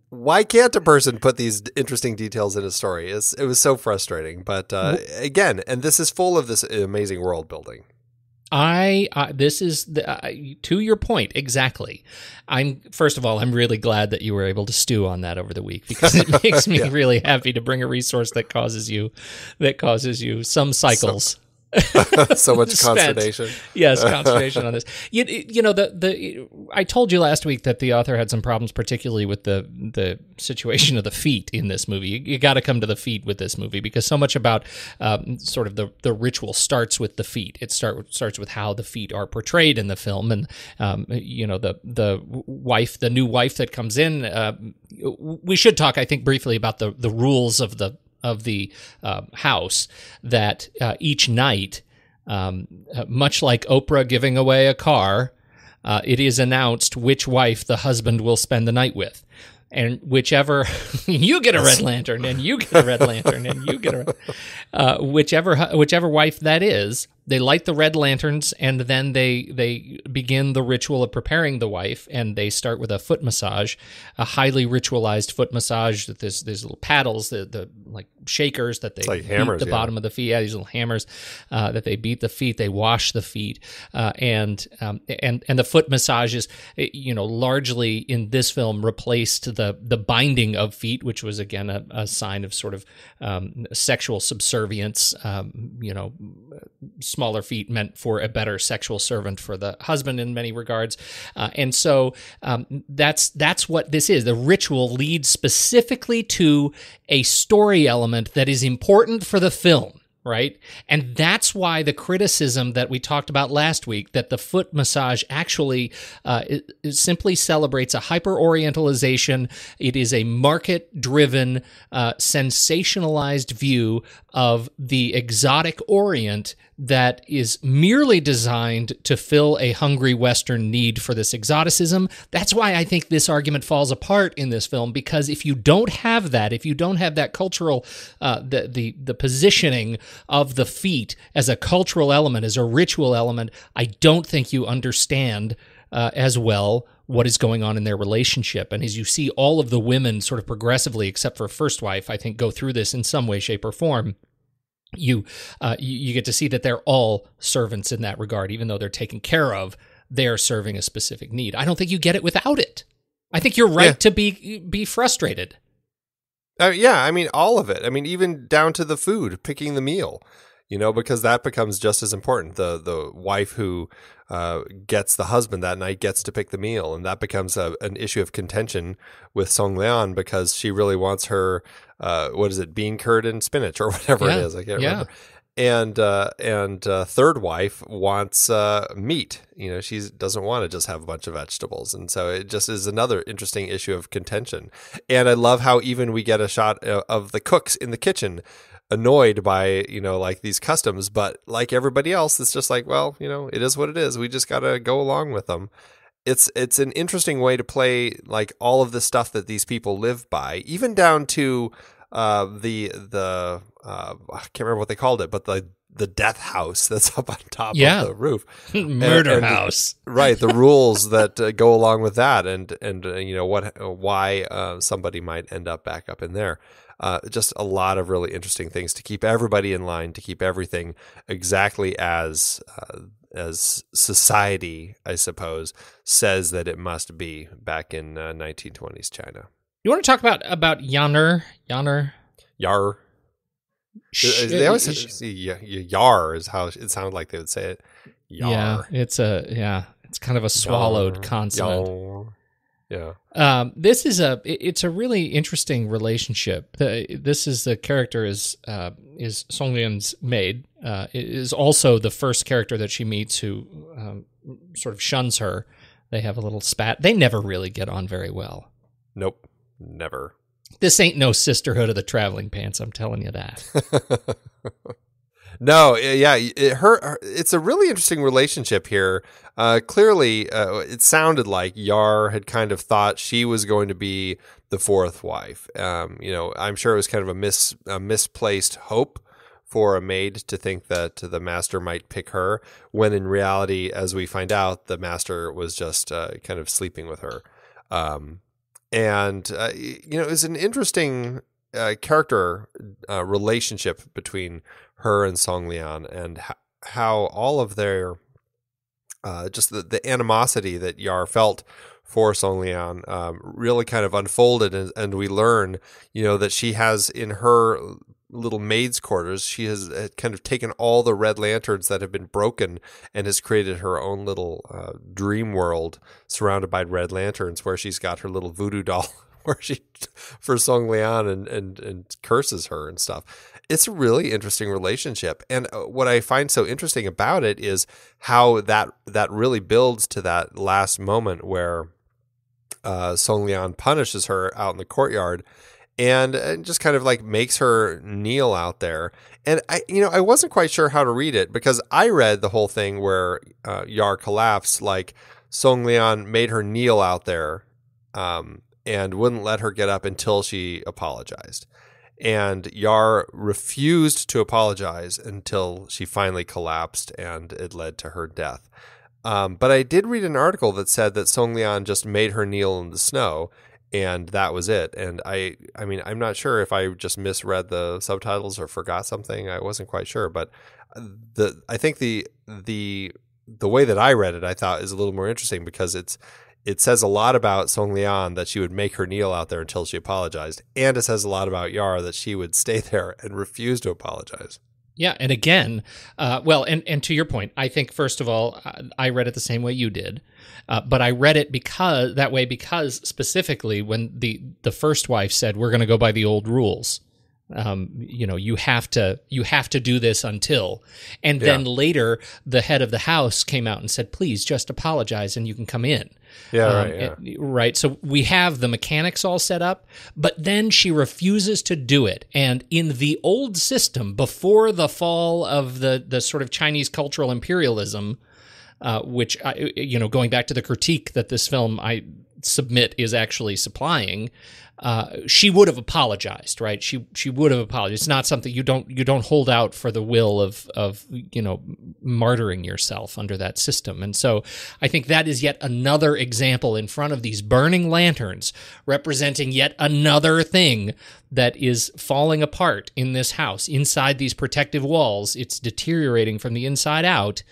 why can't a person put these interesting details in a story? It's, it was so frustrating. But uh, again, and this is full of this amazing world building.
I uh, this is the, uh, to your point exactly. I'm first of all, I'm really glad that you were able to stew on that over the week because it makes me yeah. really happy to bring a resource that causes you that causes you some cycles
so much consternation.
yes, consternation on this. You, you know the the I told you last week that the author had some problems, particularly with the the situation of the feet in this movie. You, you got to come to the feet with this movie because so much about um, sort of the the ritual starts with the feet. It start starts with how the feet are portrayed in the film, and um, you know the the wife, the new wife that comes in. Uh, we should talk, I think, briefly about the the rules of the of the uh, house that uh, each night, um, uh, much like Oprah giving away a car, uh, it is announced which wife the husband will spend the night with. And whichever you get a red lantern, and you get a red lantern, and you get a uh, whichever whichever wife that is, they light the red lanterns and then they they begin the ritual of preparing the wife and they start with a foot massage a highly ritualized foot massage that there's there's little paddles the, the like shakers that they
like hammers,
beat the
yeah.
bottom of the feet yeah these little hammers uh, that they beat the feet they wash the feet uh, and um, and and the foot massages you know largely in this film replaced the the binding of feet which was again a, a sign of sort of um, sexual subservience um, you know smaller feet meant for a better sexual servant for the husband in many regards. Uh, and so um, that's that's what this is. The ritual leads specifically to a story element that is important for the film right? And that's why the criticism that we talked about last week that the foot massage actually uh, it, it simply celebrates a hyper orientalization. It is a market driven, uh, sensationalized view of the exotic Orient that is merely designed to fill a hungry Western need for this exoticism. That's why I think this argument falls apart in this film because if you don't have that, if you don't have that cultural, uh, the the the positioning of the feet as a cultural element, as a ritual element, I don't think you understand uh, as well what is going on in their relationship. And as you see all of the women sort of progressively, except for first wife, I think go through this in some way, shape, or form. You, uh, you get to see that they're all servants in that regard, even though they're taken care of. They're serving a specific need. I don't think you get it without it. I think you're right yeah. to be be frustrated.
Uh, yeah, I mean all of it. I mean even down to the food, picking the meal you know, because that becomes just as important. The the wife who uh, gets the husband that night gets to pick the meal, and that becomes a, an issue of contention with Song Lian because she really wants her uh, what is it, bean curd and spinach or whatever yeah. it is. I can't yeah. remember. And uh, and uh, third wife wants uh, meat. You know, she doesn't want to just have a bunch of vegetables, and so it just is another interesting issue of contention. And I love how even we get a shot uh, of the cooks in the kitchen annoyed by you know like these customs, but like everybody else, it's just like well, you know, it is what it is. We just got to go along with them. It's it's an interesting way to play like all of the stuff that these people live by, even down to uh, the the uh, I can't remember what they called it, but the the death house that's up on top
Yeah.
of the roof.
Murder
and-
house.
right the rules that uh, go along with that and and uh, you know what uh, why uh, somebody might end up back up in there uh, just a lot of really interesting things to keep everybody in line to keep everything exactly as uh, as society i suppose says that it must be back in uh, 1920s china
You want to talk about about Yanner? Yanner?
yar
Sh-
they always
sh-
say y- yar is how it sounded like they would say it yar
yeah, it's a yeah, it's kind of a swallowed
Yar.
consonant.
Yar. Yeah
Um, this is a it's a really interesting relationship. The, this is the character is uh, is Song maid. Uh, is also the first character that she meets who um, sort of shuns her. They have a little spat. They never really get on very well.
nope never
This ain't no sisterhood of the traveling pants. I'm telling you that.
no, yeah, it, her, her- It's a really interesting relationship here. Uh, clearly, uh, it sounded like Yar had kind of thought she was going to be the fourth wife. Um, you know, I'm sure it was kind of a mis a misplaced hope for a maid to think that the master might pick her, when in reality, as we find out, the master was just uh, kind of sleeping with her. Um, and uh, you know, it was an interesting uh, character uh, relationship between her and Song Lian, and ho- how all of their uh, just the, the animosity that Yar felt for Song Lian um, really kind of unfolded, and, and we learn, you know, that she has in her little maid's quarters, she has uh, kind of taken all the red lanterns that have been broken and has created her own little uh, dream world surrounded by red lanterns, where she's got her little voodoo doll. Where she for Song Lian and, and and curses her and stuff. It's a really interesting relationship, and uh, what I find so interesting about it is how that that really builds to that last moment where uh, Song Lian punishes her out in the courtyard, and, and just kind of like makes her kneel out there. And I, you know, I wasn't quite sure how to read it because I read the whole thing where uh, Yar collapsed, like Song Lian made her kneel out there, um, and wouldn't let her get up until she apologized. And Yar refused to apologize until she finally collapsed, and it led to her death. Um, but I did read an article that said that Song Lian just made her kneel in the snow, and that was it. And I, I mean, I'm not sure if I just misread the subtitles or forgot something. I wasn't quite sure, but the I think the the the way that I read it, I thought is a little more interesting because it's it says a lot about Song Lian that she would make her kneel out there until she apologized, and it says a lot about Yar that she would stay there and refuse to apologize.
Yeah, and again, uh, well, and and to your point, I think first of all, I- I read it the same way you did, uh, but I read it because that way because specifically when the the first wife said we're going to go by the old rules, um, you know, you have to you have to do this until, and then later the head of the house came out and said, please just apologize and you can come in.
Yeah,
Um,
right. Yeah.
it- right. So we have the mechanics all set up, but then she refuses to do it. And in the old system, before the fall of the the sort of Chinese cultural imperialism, uh, which I, you know, going back to the critique that this film I submit is actually supplying, uh, she would have apologized, right? She she would have apologized. It's not something you don't you don't hold out for the will of of you know martyring yourself under that system. And so I think that is yet another example in front of these burning lanterns representing yet another thing that is falling apart in this house inside these protective walls. It's deteriorating from the inside out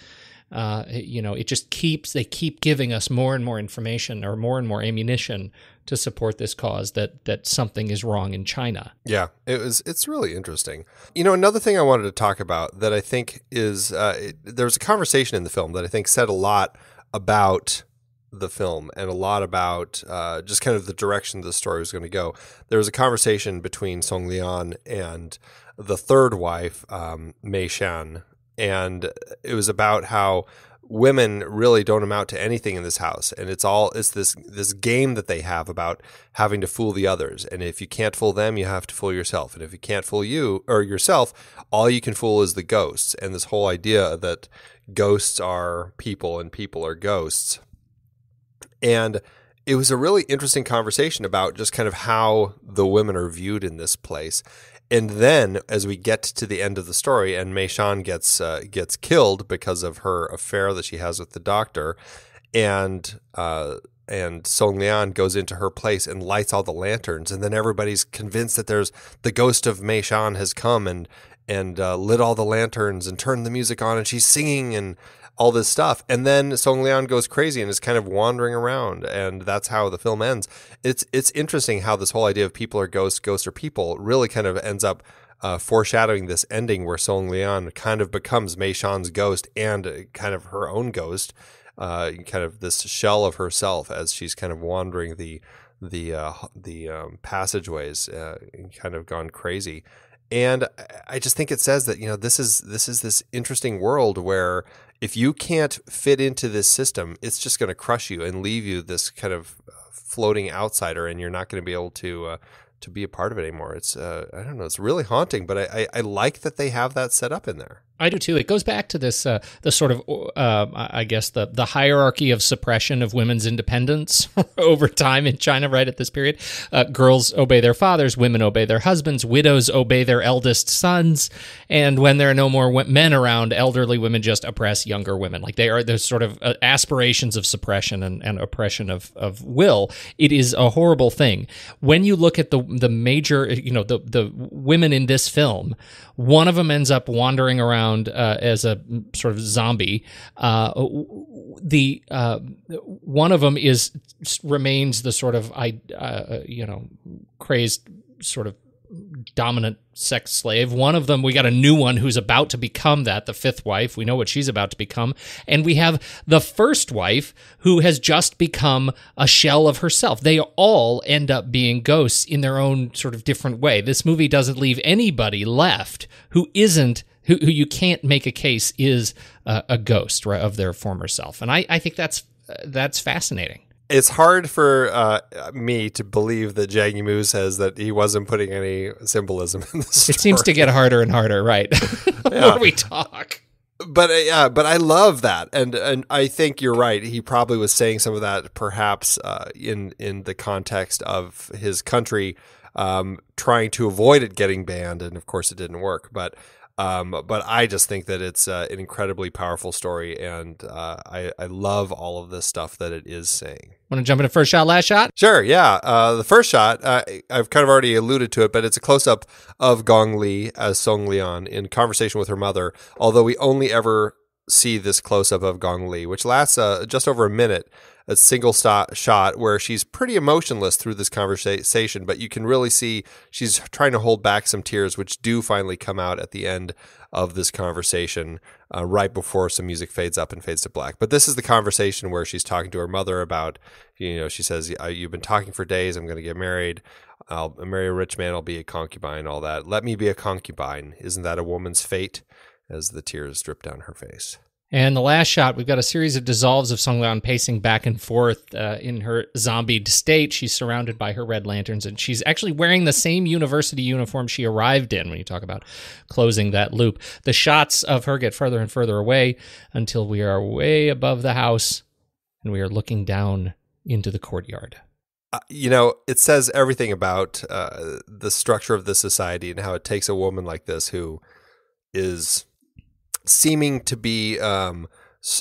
uh, you know, it just keeps they keep giving us more and more information or more and more ammunition to support this cause that that something is wrong in China.
Yeah, it was. It's really interesting. You know, another thing I wanted to talk about that I think is uh, it, there was a conversation in the film that I think said a lot about the film and a lot about uh, just kind of the direction the story was going to go. There was a conversation between Song Lian and the third wife, um, Mei Shan, and it was about how women really don't amount to anything in this house. And it's all it's this this game that they have about having to fool the others. And if you can't fool them you have to fool yourself. And if you can't fool you or yourself all you can fool is the ghosts. And this whole idea that ghosts are people and people are ghosts. And it was a really interesting conversation about just kind of how the women are viewed in this place and then as we get to the end of the story and Meishan gets uh, gets killed because of her affair that she has with the doctor and uh, and Song Lian goes into her place and lights all the lanterns and then everybody's convinced that there's the ghost of Meishan has come and and uh, lit all the lanterns and turned the music on and she's singing and all this stuff. And then Song Lian goes crazy and is kind of wandering around, and that's how the film ends. It's it's interesting how this whole idea of people are ghosts, ghosts are people really kind of ends up uh, foreshadowing this ending where Song Lian kind of becomes Mei Shan's ghost and kind of her own ghost, uh, kind of this shell of herself as she's kind of wandering the the uh, the um, passageways, uh, kind of gone crazy and I just think it says that you know this is this is this interesting world where if you can't fit into this system, it's just going to crush you and leave you this kind of uh, floating outsider, and you're not going to be able to uh, to be a part of it anymore. It's uh, I don't know, it's really haunting, but I, I, I like that they have that set up in there.
I do too. It goes back to this uh, the sort of uh, I guess the the hierarchy of suppression of women's independence over time in China. Right at this period, uh, girls obey their fathers, women obey their husbands, widows obey their eldest sons, and when there are no more men around, elderly women just oppress younger women. Like they are the sort of uh, aspirations of suppression and, and oppression of of will. It is a horrible thing. When you look at the the major, you know, the the women in this film, one of them ends up wandering around around uh, as a sort of zombie. Uh, the uh, one of them is remains the sort of I uh, you know crazed sort of dominant sex slave. One of them, we got a new one who's about to become that, the fifth wife. We know what she's about to become. And we have the first wife who has just become a shell of herself. They all end up being ghosts in their own sort of different way. This movie doesn't leave anybody left who isn't who, who you can't make a case is uh, a ghost right, of their former self. And I, I think that's uh, that's fascinating.
It's hard for uh, me to believe that Zhang Yimou says that he wasn't putting any symbolism in this.
It seems to get harder and harder, right? the more we talk
but uh, yeah, but I love that, and and I think you're right. He probably was saying some of that, perhaps uh, in in the context of his country um, trying to avoid it getting banned, and of course it didn't work. But um, but I just think that it's uh, an incredibly powerful story, and uh, I, I love all of this stuff that it is saying.
Want to jump into first shot, last shot?
Sure, yeah. Uh, the first shot, uh, I've kind of already alluded to it, but it's a close up of Gong Li as Song Lian in conversation with her mother, although we only ever see this close up of Gong Li, which lasts uh, just over a minute a single stop shot where she's pretty emotionless through this conversation, but you can really see she's trying to hold back some tears, which do finally come out at the end of this conversation, uh, right before some music fades up and fades to black. But this is the conversation where she's talking to her mother about, you know, she says, "You've been talking for days. I'm going to get married. I'll marry a rich man. I'll be a concubine. All that. Let me be a concubine. Isn't that a woman's fate?" As the tears drip down her face.
And the last shot, we've got a series of dissolves of Song pacing back and forth uh, in her zombie state. She's surrounded by her red lanterns, and she's actually wearing the same university uniform she arrived in when you talk about closing that loop. The shots of her get further and further away until we are way above the house and we are looking down into the courtyard.
Uh, you know, it says everything about uh, the structure of the society and how it takes a woman like this who is seeming to be um,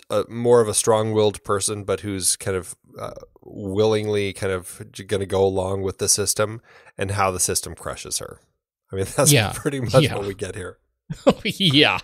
a, more of a strong-willed person, but who's kind of uh, willingly kind of going to go along with the system, and how the system crushes her. I mean, that's yeah. pretty much yeah. what we get here.
yeah,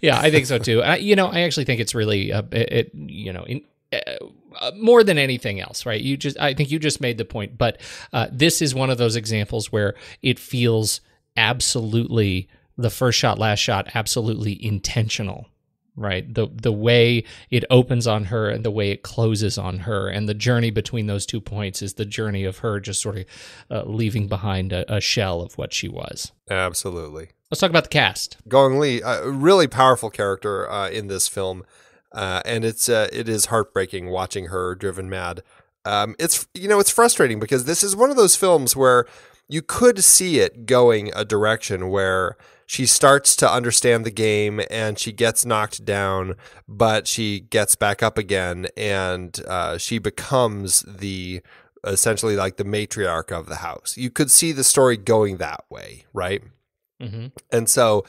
yeah, I think so too. I, you know, I actually think it's really uh, it, it, You know, in, uh, more than anything else, right? You just, I think you just made the point, but uh, this is one of those examples where it feels absolutely the first shot, last shot, absolutely intentional right? The the way it opens on her and the way it closes on her and the journey between those two points is the journey of her just sort of uh, leaving behind a, a, shell of what she was.
Absolutely.
Let's talk about the cast.
Gong li a really powerful character uh, in this film uh, and it's uh, it is heartbreaking watching her driven mad. Um, it's you know it's frustrating because this is one of those films where you could see it going a direction where she starts to understand the game and she gets knocked down, but she gets back up again and uh, she becomes the essentially like the matriarch of the house. You could see the story going that way, right?
Mm-hmm.
And so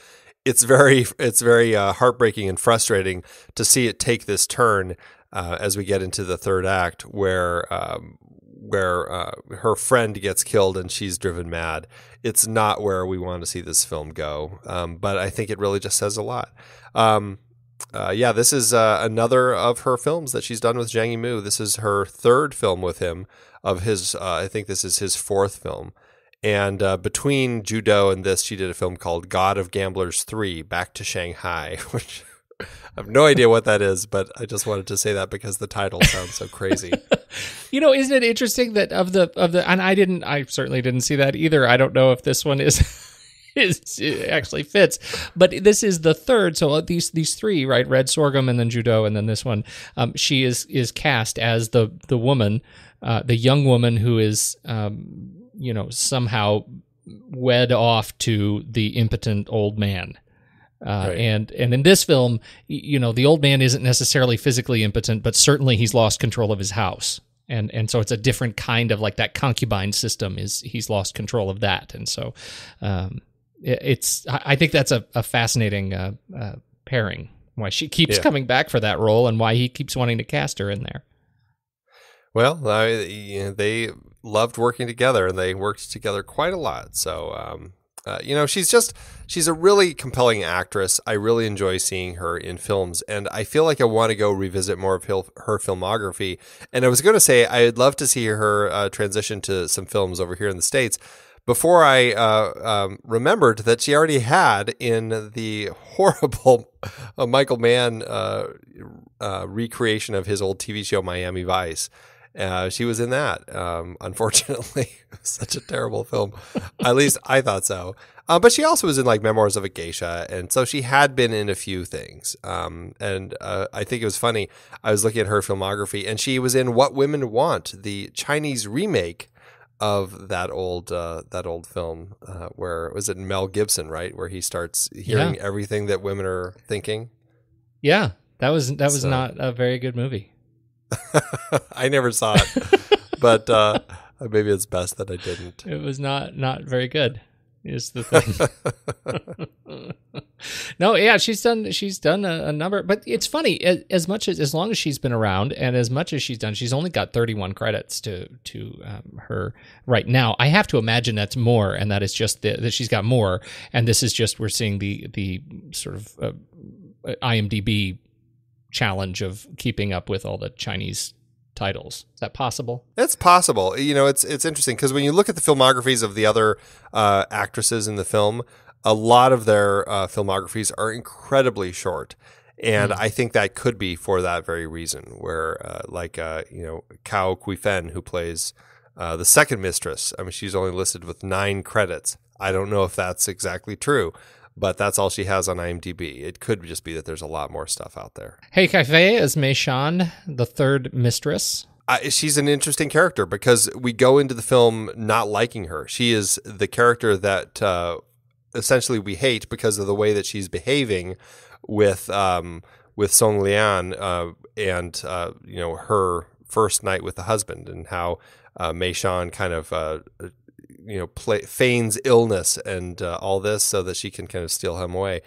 it's very it's very uh, heartbreaking and frustrating to see it take this turn uh, as we get into the third act, where um, where uh, her friend gets killed and she's driven mad. It's not where we want to see this film go, um, but I think it really just says a lot. Um, uh, yeah, this is uh, another of her films that she's done with Zhang Yimou. This is her third film with him. Of his, uh, I think this is his fourth film. And uh, between Ju Dou and this, she did a film called God of Gamblers 3 Back to Shanghai, which I have no idea what that is, but I just wanted to say that because the title sounds so crazy.
you know, isn't it interesting that of the of the and I didn't I certainly didn't see that either. I don't know if this one is is actually fits, but this is the third. So uh, these these three, right? Red Sorghum and then Ju Dou, and then this one. Um, she is is cast as the the woman, uh, the young woman who is um, you know somehow wed off to the impotent old man. Uh, right. And and in this film, you know, the old man isn't necessarily physically impotent, but certainly he's lost control of his house, and and so it's a different kind of like that concubine system is he's lost control of that, and so um, it, it's I think that's a, a fascinating uh, uh, pairing. Why she keeps yeah. coming back for that role, and why he keeps wanting to cast her in there.
Well, I, you know, they loved working together, and they worked together quite a lot. So um, uh, you know, she's just she's a really compelling actress. I really enjoy seeing her in films, and I feel like I want to go revisit more of her filmography. And I was going to say I'd love to see her uh, transition to some films over here in the states. Before I uh, um, remembered that she already had in the horrible uh, Michael Mann uh, recreation of his old TV show Miami Vice. Uh, she was in that. Um, unfortunately, such a terrible film. At least I thought so. Uh, but she also was in like Memoirs of a Geisha, and so she had been in a few things. Um, and uh, I think it was funny. I was looking at her filmography, and she was in What Women Want, the Chinese remake of that old uh, that old film. Uh, where was it Mel Gibson, right? Where he starts hearing yeah. everything that women are thinking.
Yeah, that was that was so. not a very good movie.
I never saw it, but uh, maybe it's best that I didn't.
It was not not very good. Is the thing. no, yeah, she's done she's done a, a, number, but it's funny as, as, much as as long as she's been around and as much as she's done, she's only got 31 credits to to um, her right now. I have to imagine that's more, and that is just the, that she's got more, and this is just we're seeing the the sort of uh, IMDb challenge of keeping up with all the Chinese titles. Is that possible?
It's possible. You know, it's it's interesting because when you look at the filmographies of the other uh, actresses in the film, a lot of their uh, filmographies are incredibly short. And mm. I think that could be for that very reason, where uh, like uh, you know Cao Cuifen, who plays uh, the second mistress. I mean, she's only listed with nine credits. I don't know if that's exactly true, but that's all she has on IMDb. It could just be that there's a lot more stuff out there.
He Caifei is Meishan, the third mistress.
Uh, she's an interesting character because we go into the film not liking her. She is the character that uh, essentially we hate because of the way that she's behaving with um, with Song Lian uh, and uh, you know her first night with the husband and how uh, Mei Shan kind of uh, you know play, feigns illness and uh, all this so that she can kind of steal him away.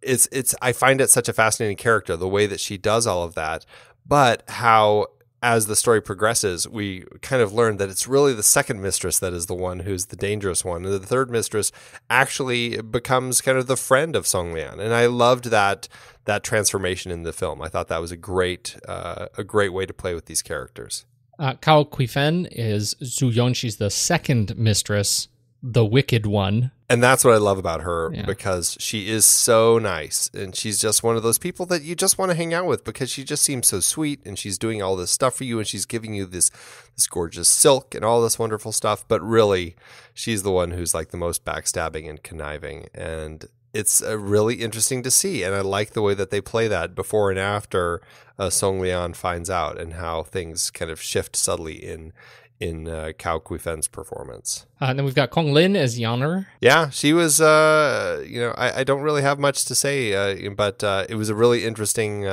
It's it's I find it such a fascinating character the way that she does all of that, but how as the story progresses, we kind of learn that it's really the second mistress that is the one who's the dangerous one. And the third mistress actually becomes kind of the friend of Song Lian. And I loved that that transformation in the film. I thought that was a great uh, a great way to play with these characters.
Uh, Cao Cuifen is Zhuoyun. She's the second mistress, the wicked one.
And that's what I love about her yeah. because she is so nice. And she's just one of those people that you just want to hang out with because she just seems so sweet and she's doing all this stuff for you and she's giving you this this gorgeous silk and all this wonderful stuff. But really, she's the one who's like the most backstabbing and conniving. And it's uh, really interesting to see, and I like the way that they play that before and after uh, Song Lian finds out, and how things kind of shift subtly in in uh, Cao Cuifen's performance.
Uh, and then we've got Kong Lin as Yaner.
Yeah, she was. Uh, you know, I, I don't really have much to say, uh, but uh, it was a really interesting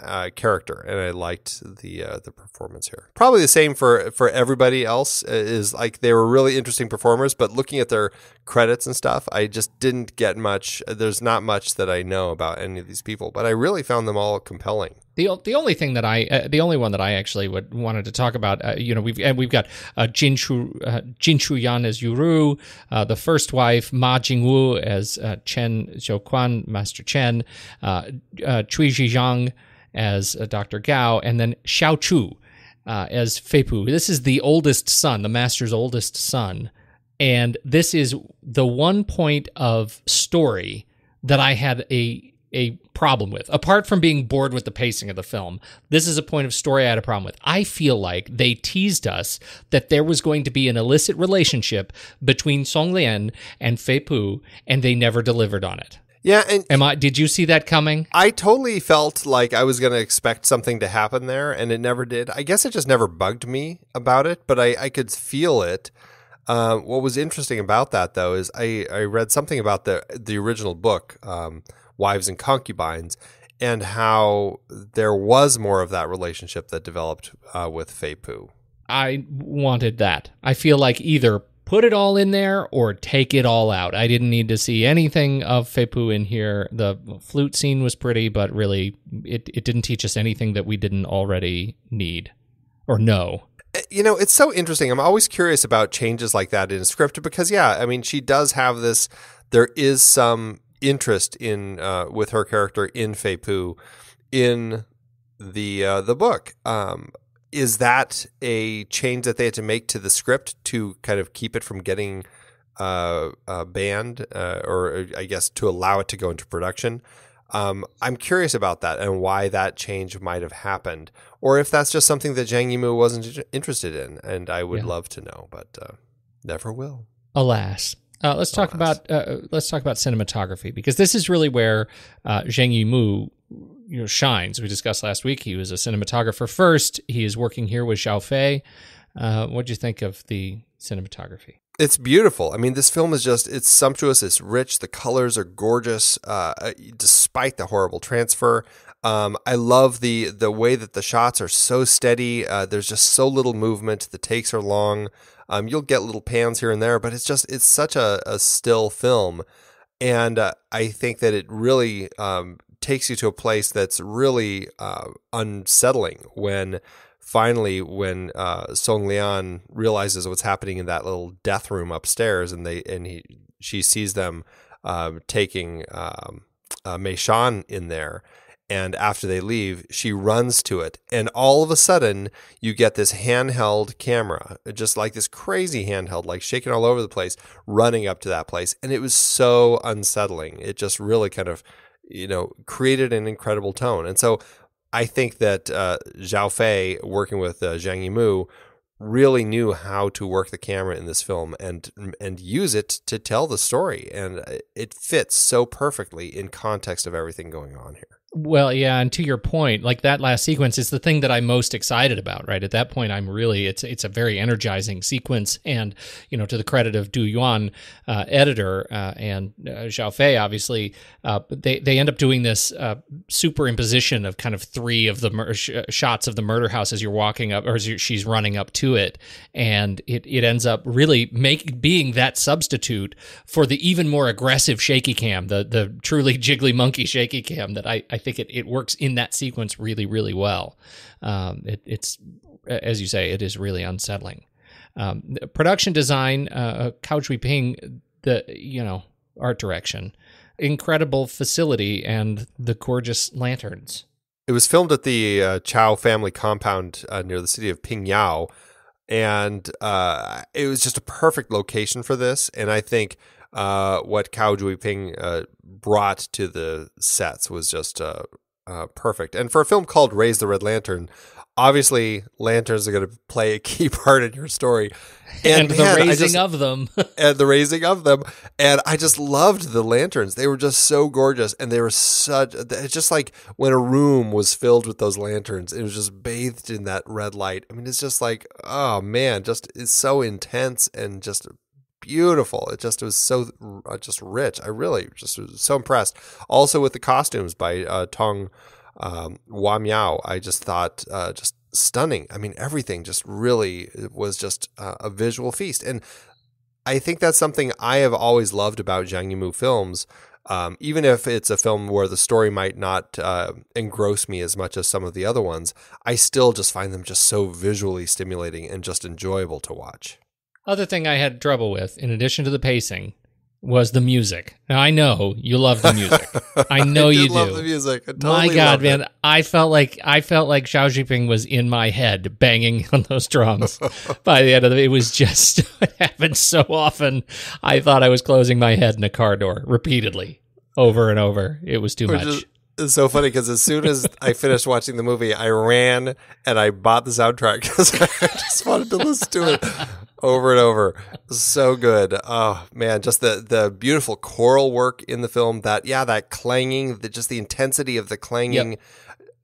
uh, uh, character, and I liked the uh, the performance here. Probably the same for for everybody else. uh, Is like they were really interesting performers, but looking at their credits and stuff, I just didn't get much. There's not much that I know about any of these people, but I really found them all compelling.
The the only thing that I uh, the only one that I actually would wanted to talk about, uh, you know, we've and we've got uh, Jin Chu uh, Jin as Yuru, uh, the first wife Ma Jingwu as uh, Chen Zuoqian, Master Chen, uh, uh, Cui Zhizhang as uh, Dr. Gao, and then Xiao Chu uh, as Fei Pu. This is the oldest son, the master's oldest son, and this is the one point of story that I had a a problem with. Apart from being bored with the pacing of the film, this is a point of story I had a problem with. I feel like they teased us that there was going to be an illicit relationship between Song Lian and Fei Pu, and they never delivered on it.
Yeah, and
Am I? Did you see that coming?
I totally felt like I was going to expect something to happen there, and it never did. I guess it just never bugged me about it, but I, I could feel it. Uh, what was interesting about that, though, is I, I read something about the the original book, um, Wives and Concubines, and how there was more of that relationship that developed uh, with Fei Pu.
I wanted that. I feel like either put it all in there or take it all out. I didn't need to see anything of Fei Pu in here. The flute scene was pretty, but really, it, it didn't teach us anything that we didn't already need or know.
you know, it's so interesting. I'm always curious about changes like that in script because, yeah, I mean, she does have this. There is some interest in uh, with her character in Fei Pu in the uh, the book. Um, is that a change that they had to make to the script to kind of keep it from getting uh, uh, banned, uh, or I guess to allow it to go into production? Um, I'm curious about that and why that change might have happened, or if that's just something that Zhang Yimou wasn't interested in, and I would
Yeah.
love to know, but uh, never will.
Alas. Uh, let's talk
Alas.
about uh, let's talk about cinematography because this is really where uh, Zhang Yimou you know shines. We discussed last week he was a cinematographer first. He is working here with Zhao Fei. Uh, what do you think of the cinematography?
It's beautiful. I mean, this film is just, it's sumptuous, it's rich, the colors are gorgeous, uh, despite the horrible transfer. Um, I love the the way that the shots are so steady. Uh, there's just so little movement. The takes are long. Um, you'll get little pans here and there, but it's just it's such a, a still film, and uh, I think that it really um, takes you to a place that's really uh, unsettling when finally when uh, Song Lian realizes what's happening in that little death room upstairs, and they and he she sees them um, taking um, uh, Mei Shan in there. And after they leave, she runs to it. And all of a sudden, you get this handheld camera, just like this crazy handheld, like shaking all over the place, running up to that place. And it was so unsettling. It just really kind of, you know, created an incredible tone. And so I think that uh, Zhao Fei, working with uh, Zhang Yimou, really knew how to work the camera in this film and and use it to tell the story, and it fits so perfectly in context of everything going on here.
Well, yeah, and to your point, like that last sequence is the thing that I'm most excited about, right? At that point, I'm really it's it's a very energizing sequence, and you know, to the credit of Du Yuan, uh, editor, uh, and uh, Fei, obviously, uh, they they end up doing this uh, superimposition of kind of three of the mur- sh- shots of the murder house as you're walking up, or as she's running up to it, and it it ends up really make being that substitute for the even more aggressive shaky cam, the the truly jiggly monkey shaky cam that I I think it, it works in that sequence really, really well. Um, it, it's, as you say, it is really unsettling. Um, production design, uh, Cao Jiuping, the, you know, art direction, incredible facility, and the gorgeous lanterns.
It was filmed at the uh, Qiao family compound uh, near the city of Pingyao, and uh, it was just a perfect location for this. And I think uh, what Cao Jiuping uh, brought to the sets was just uh, uh, perfect. And for a film called Raise the Red Lantern, obviously lanterns are going to play a key part in your story
And, the
man,
raising
just-
of them.
and the raising of them and i just loved the lanterns they were just so gorgeous and they were such it's just like when a room was filled with those lanterns it was just bathed in that red light i mean it's just like oh man just it's so intense and just beautiful it just was so uh, just rich i really just was so impressed also with the costumes by uh, tong um, Hua Miao, I just thought uh, just stunning. I mean, everything just really was just uh, a visual feast. And I think that's something I have always loved about Zhang Yimou films. Um, even if it's a film where the story might not uh, engross me as much as some of the other ones, I still just find them just so visually stimulating and just enjoyable to watch.
Other thing I had trouble with, in addition to the pacing, was the music. Now I know you love the music. I know
I
you
did love
do.
the music. I
my God,
loved it.
man! I felt like I felt like Zhao Jiping was in my head, banging on those drums. By the end of it, it was just it happened so often. I thought I was closing my head in a car door repeatedly, over and over. It was too much.
it's so funny because as soon as I finished watching the movie, I ran and I bought the soundtrack because I just wanted to listen to it over and over. So good. Oh man, just the the beautiful choral work in the film. That yeah, that clanging, the, just the intensity of the clanging.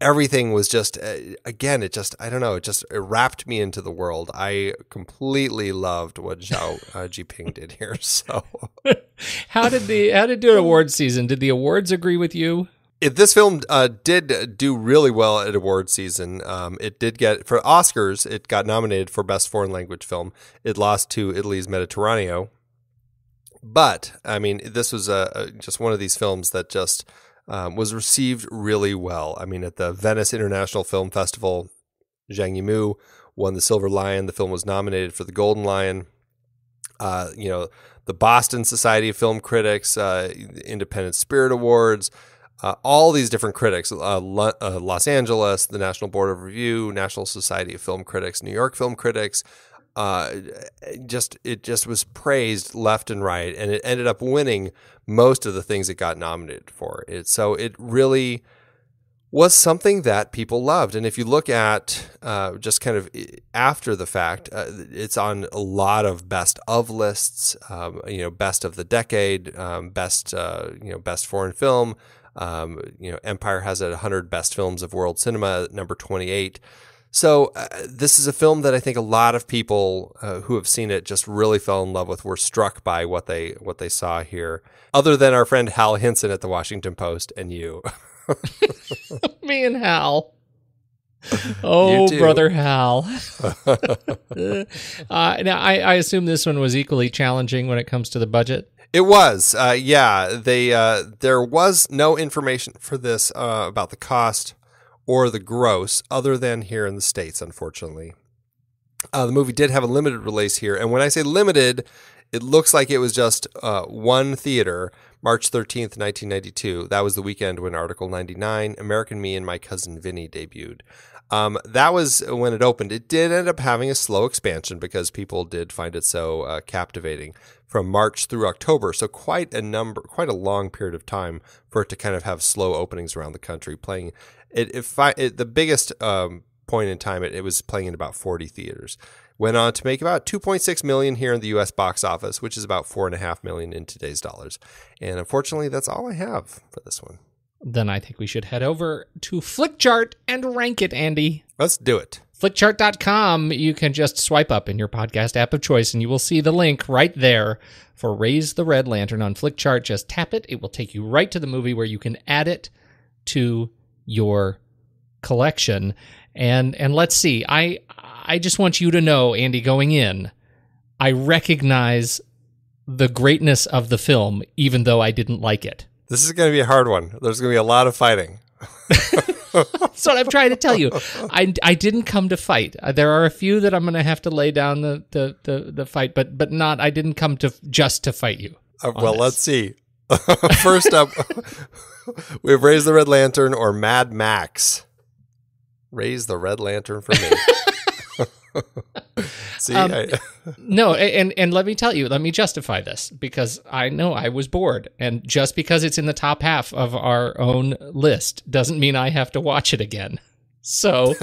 Everything was just uh, again. It just I don't know. It just it wrapped me into the world. I completely loved what Zhao uh, Jiping did here. So
How did the how did the award season? Did the awards agree with you?
It, this film uh, did do really well at award season. Um, it did get for Oscars. It got nominated for best foreign language film. It lost to Italy's Mediterraneo. But I mean, this was a, a just one of these films that just um, was received really well. I mean, at the Venice International Film Festival, Zhang Yimou won the Silver Lion. The film was nominated for the Golden Lion. Uh, you know, the Boston Society of Film Critics, uh, Independent Spirit Awards, uh, all these different critics, uh, Lo- uh, Los Angeles, the National Board of Review, National Society of Film Critics, New York Film Critics. Uh, just it just was praised left and right, and it ended up winning most of the things it got nominated for. It so it really was something that people loved. And if you look at uh, just kind of after the fact, uh, it's on a lot of best of lists. Um, you know, best of the decade, um, best you know, best foreign film. Um, you know, Empire has it 100 best films of world cinema at number 28. So uh, this is a film that I think a lot of people uh, who have seen it just really fell in love with. Were struck by what they what they saw here. Other than our friend Hal Hinson at the Washington Post and you.
Me and Hal. Oh, brother Hal. uh, now, I, I assume this one was equally challenging when it comes to the budget.
It was, uh, yeah. They uh, there was no information for this uh, about the cost or the gross, other than here in the states. Unfortunately, uh, the movie did have a limited release here, and when I say limited, it looks like it was just uh, one theater. March 13th, 1992. That was the weekend when Article 99, American Me and My Cousin Vinny debuted. Um, that was when it opened. It did end up having a slow expansion because people did find it so uh, captivating from March through October. So quite a number, quite a long period of time for it to kind of have slow openings around the country. Playing it, it, fi- it the biggest um, point in time, it, it was playing in about 40 theaters. Went on to make about 2.6 million here in the U.S. box office, which is about four and a half million in today's dollars. And unfortunately, that's all I have for this one.
Then I think we should head over to Flickchart and rank it, Andy.
Let's do it.
Flickchart.com, you can just swipe up in your podcast app of choice and you will see the link right there for Raise the Red Lantern on Flickchart. Just tap it, it will take you right to the movie where you can add it to your collection. And and let's see. I I just want you to know, Andy, going in, I recognize the greatness of the film even though I didn't like it.
This is going to be a hard one. There's going to be a lot of fighting.
That's what I'm trying to tell you. I, I didn't come to fight. Uh, There are a few that I'm going to have to lay down the, the, the, the fight, but but not. I didn't come to just to fight you.
Uh, well,
this.
let's see. First up, we've raised the red lantern or Mad Max. Raise the red lantern for me. see,
Um,
I,
No, and and let me tell you, let me justify this because I know I was bored, and just because it's in the top half of our own list doesn't mean I have to watch it again. So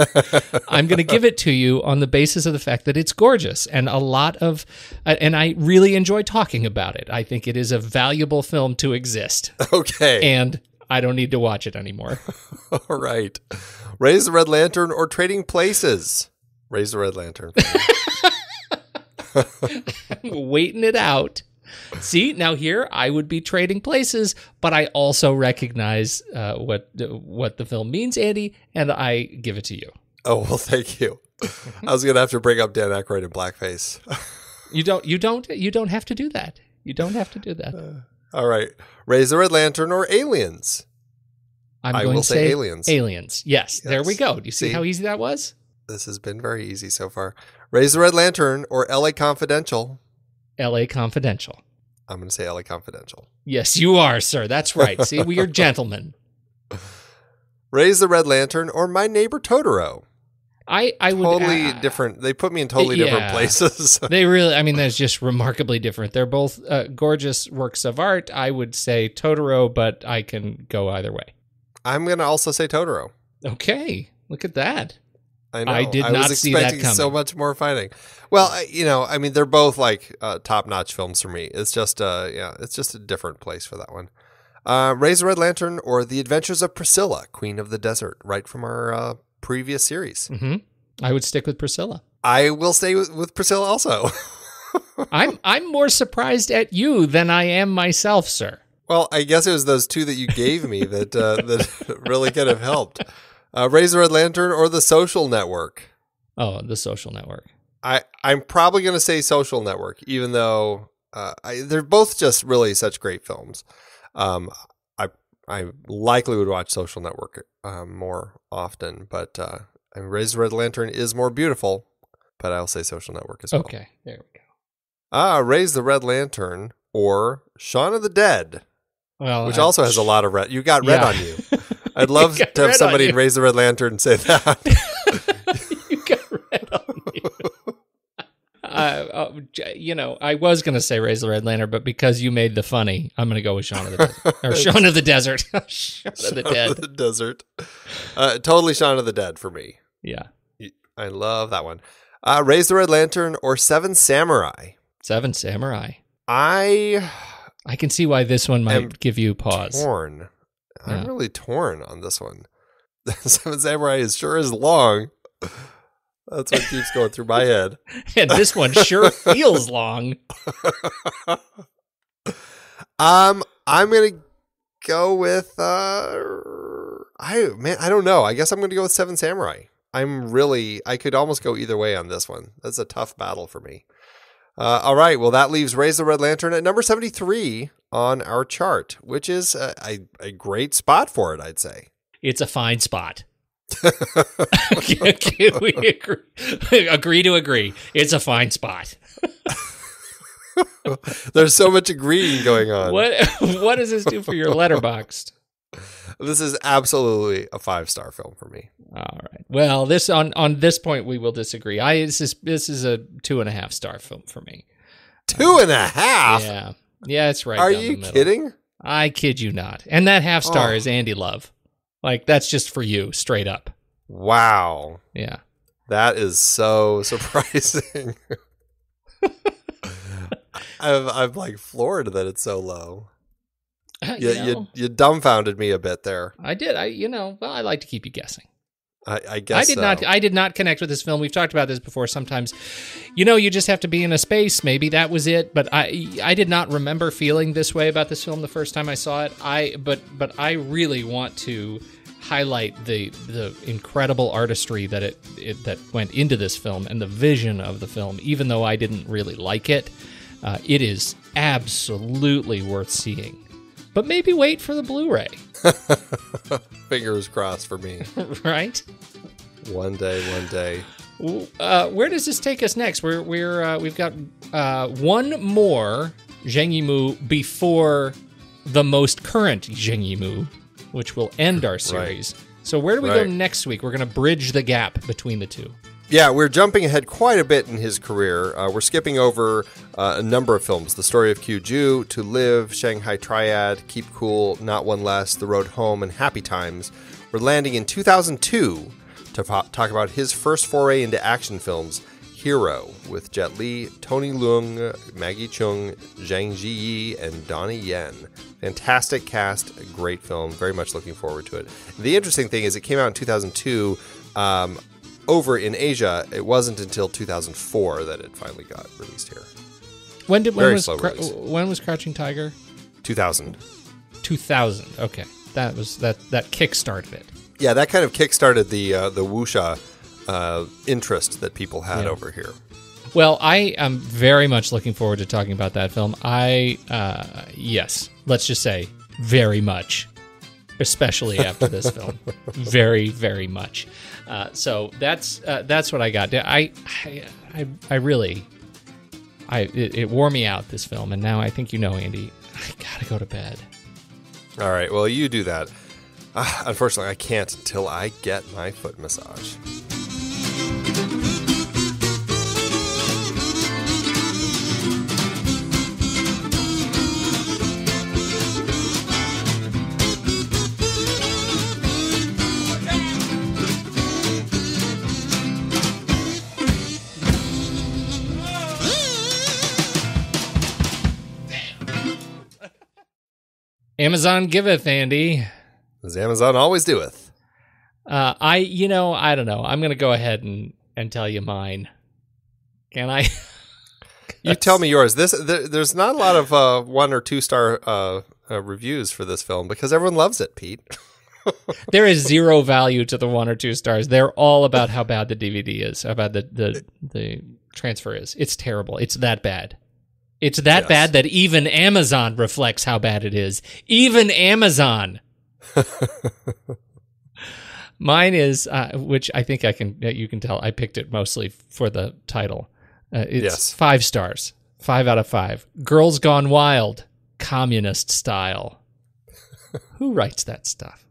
I'm going to give it to you on the basis of the fact that it's gorgeous and a lot of, uh, and I really enjoy talking about it. I think it is a valuable film to exist,
Okay.
and I don't need to watch it anymore.
All right. Raise the Red Lantern or Trading Places? Raise the Red Lantern.
Waiting it out. See, now here I would be trading places, but I also recognize uh, what what the film means, Andy, and I give it to you.
oh, well, thank you. I was going to have to bring up Dan Aykroyd in blackface.
You don't, you don't, you don't have to do that. You don't have to do that.
All right. Raise the Red Lantern or Aliens?
I'm
I
going
will
to
say aliens.
Aliens. Yes, there we go. Do you see,
See?
how easy that was?
This has been very easy so far. Raise the Red Lantern or LA Confidential?
L.A. Confidential.
I'm going to say LA Confidential.
Yes, you are, sir. That's right. See, we are gentlemen.
Raise the Red Lantern or My Neighbor Totoro?
I, I would
Totally
uh,
different. They put me in totally different places.
They really, I mean, that's just remarkably different. They're both uh, gorgeous works of art. I would say Totoro, but I can go either way.
I'm going to also say Totoro.
Okay, look at that.
I know.
I did
I
not
was
see that
expecting so much more fighting. Well, I, you know, I mean, they're both like uh, top-notch films for me. It's just, uh, yeah, it's just a different place for that one. Uh, Raise the Red Lantern or The Adventures of Priscilla, Queen of the Desert, right from our uh, previous series.
hmm I would stick with Priscilla.
I will stay with, with Priscilla also.
I'm I'm more surprised at you than I am myself, sir.
well, I guess it was those two that you gave me that uh, that really could have helped. Uh, Raise the Red Lantern or The Social Network.
Oh, the social network.
I I'm probably going to say Social Network, even though uh, I, they're both just really such great films. Um, I I likely would watch Social Network um, more often, but uh, I mean, Raise the Red Lantern is more beautiful. But I'll say Social Network as well.
Okay, there we go.
Ah, Raise the Red Lantern or Shaun of the Dead,
Well,
which
I-
also has a lot of red. You got red
Yeah.
on you. I'd love to have somebody Raise the Red Lantern and say that.
you got red on you. uh, you know, I was going to say Raise the Red Lantern, but because you made the funny, I'm going to go with Shaun of the Desert. Or Shaun of the Desert. Shaun of the Dead.
of the Desert. Uh, totally Shaun of the Dead for me.
Yeah.
I love that one. Uh, Raise the Red Lantern or Seven Samurai.
Seven Samurai.
I
I can see why this one might give you pause.
torn. I'm
Yeah.
really torn on this one. Seven Samurai is sure is long. That's what keeps going through my head.
And this one sure feels long.
Um, I'm gonna go with uh, I man, I don't know. I guess I'm gonna go with Seven Samurai. I'm really, I could almost go either way on this one. That's a tough battle for me. Uh, all right, well that leaves Raise the Red Lantern at number 73 on our chart, which is a, a, a great spot for it, I'd say.
It's a fine spot. Can we agree? agree to agree? It's a fine spot.
There's so much agreeing going on.
What what does this do for your Letterboxd?
This is absolutely a five star film for me.
All right. Well, this on on this point we will disagree. I this is this is a two and a half star film for me.
Two and a half.
Yeah, yeah, it's right.
Are you kidding?
I kid you not. And that half star
Oh.
is Andy Love. Like that's just for you, straight up.
Wow.
Yeah.
That is so surprising. I'm, I'm like floored that it's so low.
Uh,
You,
you
you, you dumbfounded me a bit there.
I did. I you know, well, I like to keep you guessing.
I, I guess
I did
so.
not. I did not connect with this film. We've talked about this before. Sometimes, you know, you just have to be in a space. Maybe that was it. But I, I did not remember feeling this way about this film the first time I saw it. I, but, but I really want to highlight the the incredible artistry that it, it that went into this film and the vision of the film. Even though I didn't really like it, uh, it is absolutely worth seeing. But maybe wait for the Blu-ray,
Fingers crossed for me.
right?
one day, one day.
Uh, where does this take us next? We're we're uh, we've got uh, one more Zhang Yimou before the most current Zhang Yimou, which will end our series. So where do we go next week? We're going to bridge the gap between the two.
Yeah, we're jumping ahead quite a bit in his career. Uh, we're skipping over uh, a number of films The Story of Qiu Ju, To Live, Shanghai Triad, Keep Cool, Not One Less, The Road Home, and Happy Times. We're landing in 2002 to talk about his first foray into action films, Hero, with Jet Li, Tony Leung, Maggie Cheung, Zhang Ziyi, and Donnie Yen. Fantastic cast, great film. Very much looking forward to it. The interesting thing is, it came out in 2002. Um, over in Asia, it wasn't until 2004 that it finally got released here.
When did when
Very
was
slow release.
when was Crouching Tiger?
2000.
2000. Okay, that was that that kick started it.
Yeah, that kind of kickstarted the uh, the wuxia uh, interest that people had
Yeah.
over here.
Well, I am very much looking forward to talking about that film. I uh, yes, let's just say very much, especially after this film, very very much. Uh, so that's uh, that's what I got. I I I, really. I it, it wore me out this film, and now I think you know, Andy. I gotta go to bed.
All right, well, you do that. Uh, unfortunately, I can't until I get my foot massage.
Amazon giveth, Andy.
As Amazon always doeth.
Uh, I, you know, I don't know. I'm gonna go ahead and and tell you mine. Can I?
You tell me yours. This there, there's not a lot of uh, one or two star uh, uh, reviews for this film because everyone loves it, Pete.
there is zero value to the one or two stars. They're all about how bad the DVD is, how bad the the, the transfer is. It's terrible. It's that bad. It's that
Yes.
bad that even Amazon reflects how bad it is. Even Amazon. Mine is, uh, which I think I can, you can tell, I picked it mostly for the title. Uh, it's
Yes.
five stars, five out of five. Girls Gone Wild, communist style. Who writes that stuff?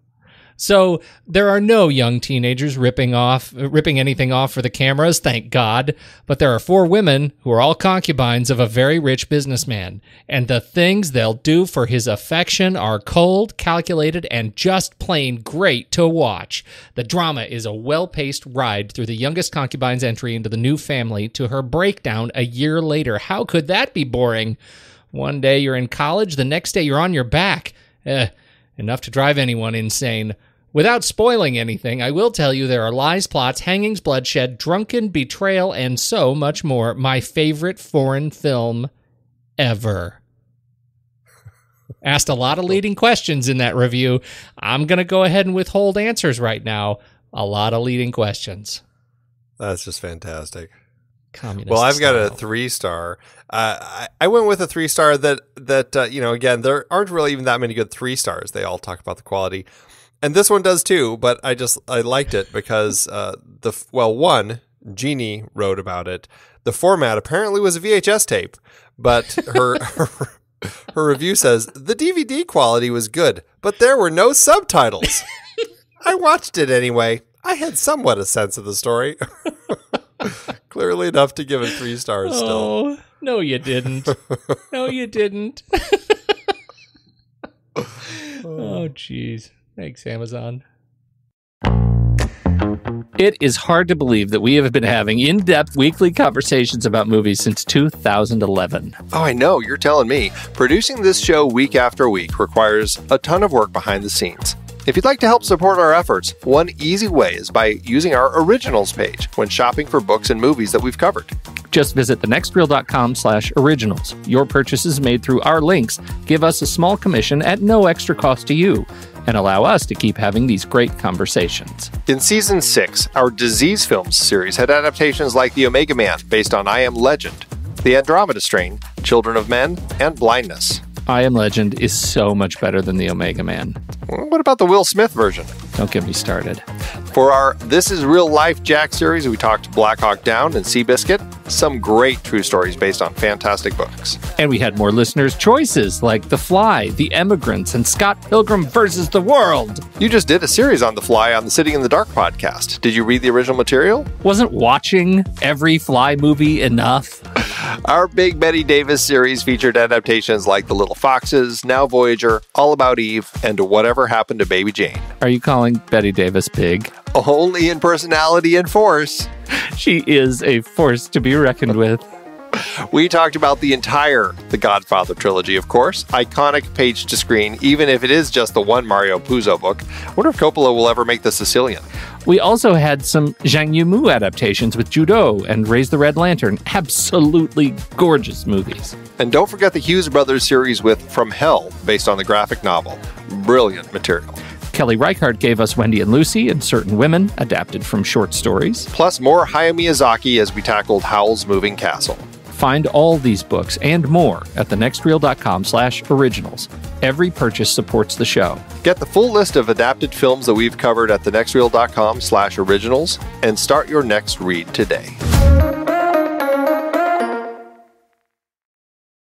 So there are no young teenagers ripping off, ripping anything off for the cameras, thank God. But there are four women who are all concubines of a very rich businessman, and the things they'll do for his affection are cold, calculated, and just plain great to watch. The drama is a well-paced ride through the youngest concubine's entry into the new family to her breakdown a year later. How could that be boring? One day you're in college, the next day you're on your back. Eh, enough to drive anyone insane. Without spoiling anything, I will tell you there are lies, plots, hangings, bloodshed, drunken betrayal, and so much more. My favorite foreign film ever. Asked a lot of leading questions in that review. I'm going to go ahead and withhold answers right now. A lot of leading questions.
That's just fantastic.
Communist.
Well, I've got a three star. Uh, I, I went with a three star that that uh, you know again there aren't really even that many good three stars. They all talk about the quality, and this one does too. But I just I liked it because uh, the well one Jeannie wrote about it. The format apparently was a VHS tape, but her. her her review says the DVD quality was good, but there were no subtitles. I watched it anyway. I had somewhat a sense of the story. Clearly enough to give it three stars oh, still.
Oh, no, you didn't. no, you didn't. Oh. oh, jeez. Thanks, Amazon.
It is hard to believe that we have been having in depth weekly conversations about movies since 2011.
Oh, I know, you're telling me. Producing this show week after week requires a ton of work behind the scenes. If you'd like to help support our efforts, one easy way is by using our originals page when shopping for books and movies that we've covered.
Just visit thenextreel.com slash originals. Your purchases made through our links give us a small commission at no extra cost to you and allow us to keep having these great conversations.
In season 6, our Disease Films series had adaptations like The Omega Man, based on I Am Legend, The Andromeda Strain, Children of Men, and Blindness.
I Am Legend is so much better than the Omega Man.
What about the Will Smith version?
Don't get me started.
For our This Is Real Life Jack series, we talked Black Hawk Down and Seabiscuit, some great true stories based on fantastic books.
And we had more listeners' choices like The Fly, The Emigrants, and Scott Pilgrim versus the World.
You just did a series on The Fly on the Sitting in the Dark podcast. Did you read the original material?
Wasn't watching every Fly movie enough?
Our Big Bette Davis series featured adaptations like The Little Foxes, Now Voyager, All About Eve, and Whatever Happened to Baby Jane.
Are you calling Bette Davis big?
only in personality and force.
She is a force to be reckoned with.
We talked about the entire The Godfather trilogy, of course. Iconic page to screen, even if it is just the one Mario Puzo book. I wonder if Coppola will ever make The Sicilian.
We also had some Zhang Yimou adaptations with Ju Dou and Raise the Red Lantern. Absolutely gorgeous movies.
And don't forget the Hughes Brothers series with From Hell, based on the graphic novel. Brilliant material.
Kelly Reichardt gave us Wendy and Lucy and Certain Women, adapted from short stories.
Plus more Hayao Miyazaki as we tackled Howl's Moving Castle.
Find all these books and more at thenextreel.com slash originals. Every purchase supports the show.
Get the full list of adapted films that we've covered at thenextreel.com slash originals and start your next read today.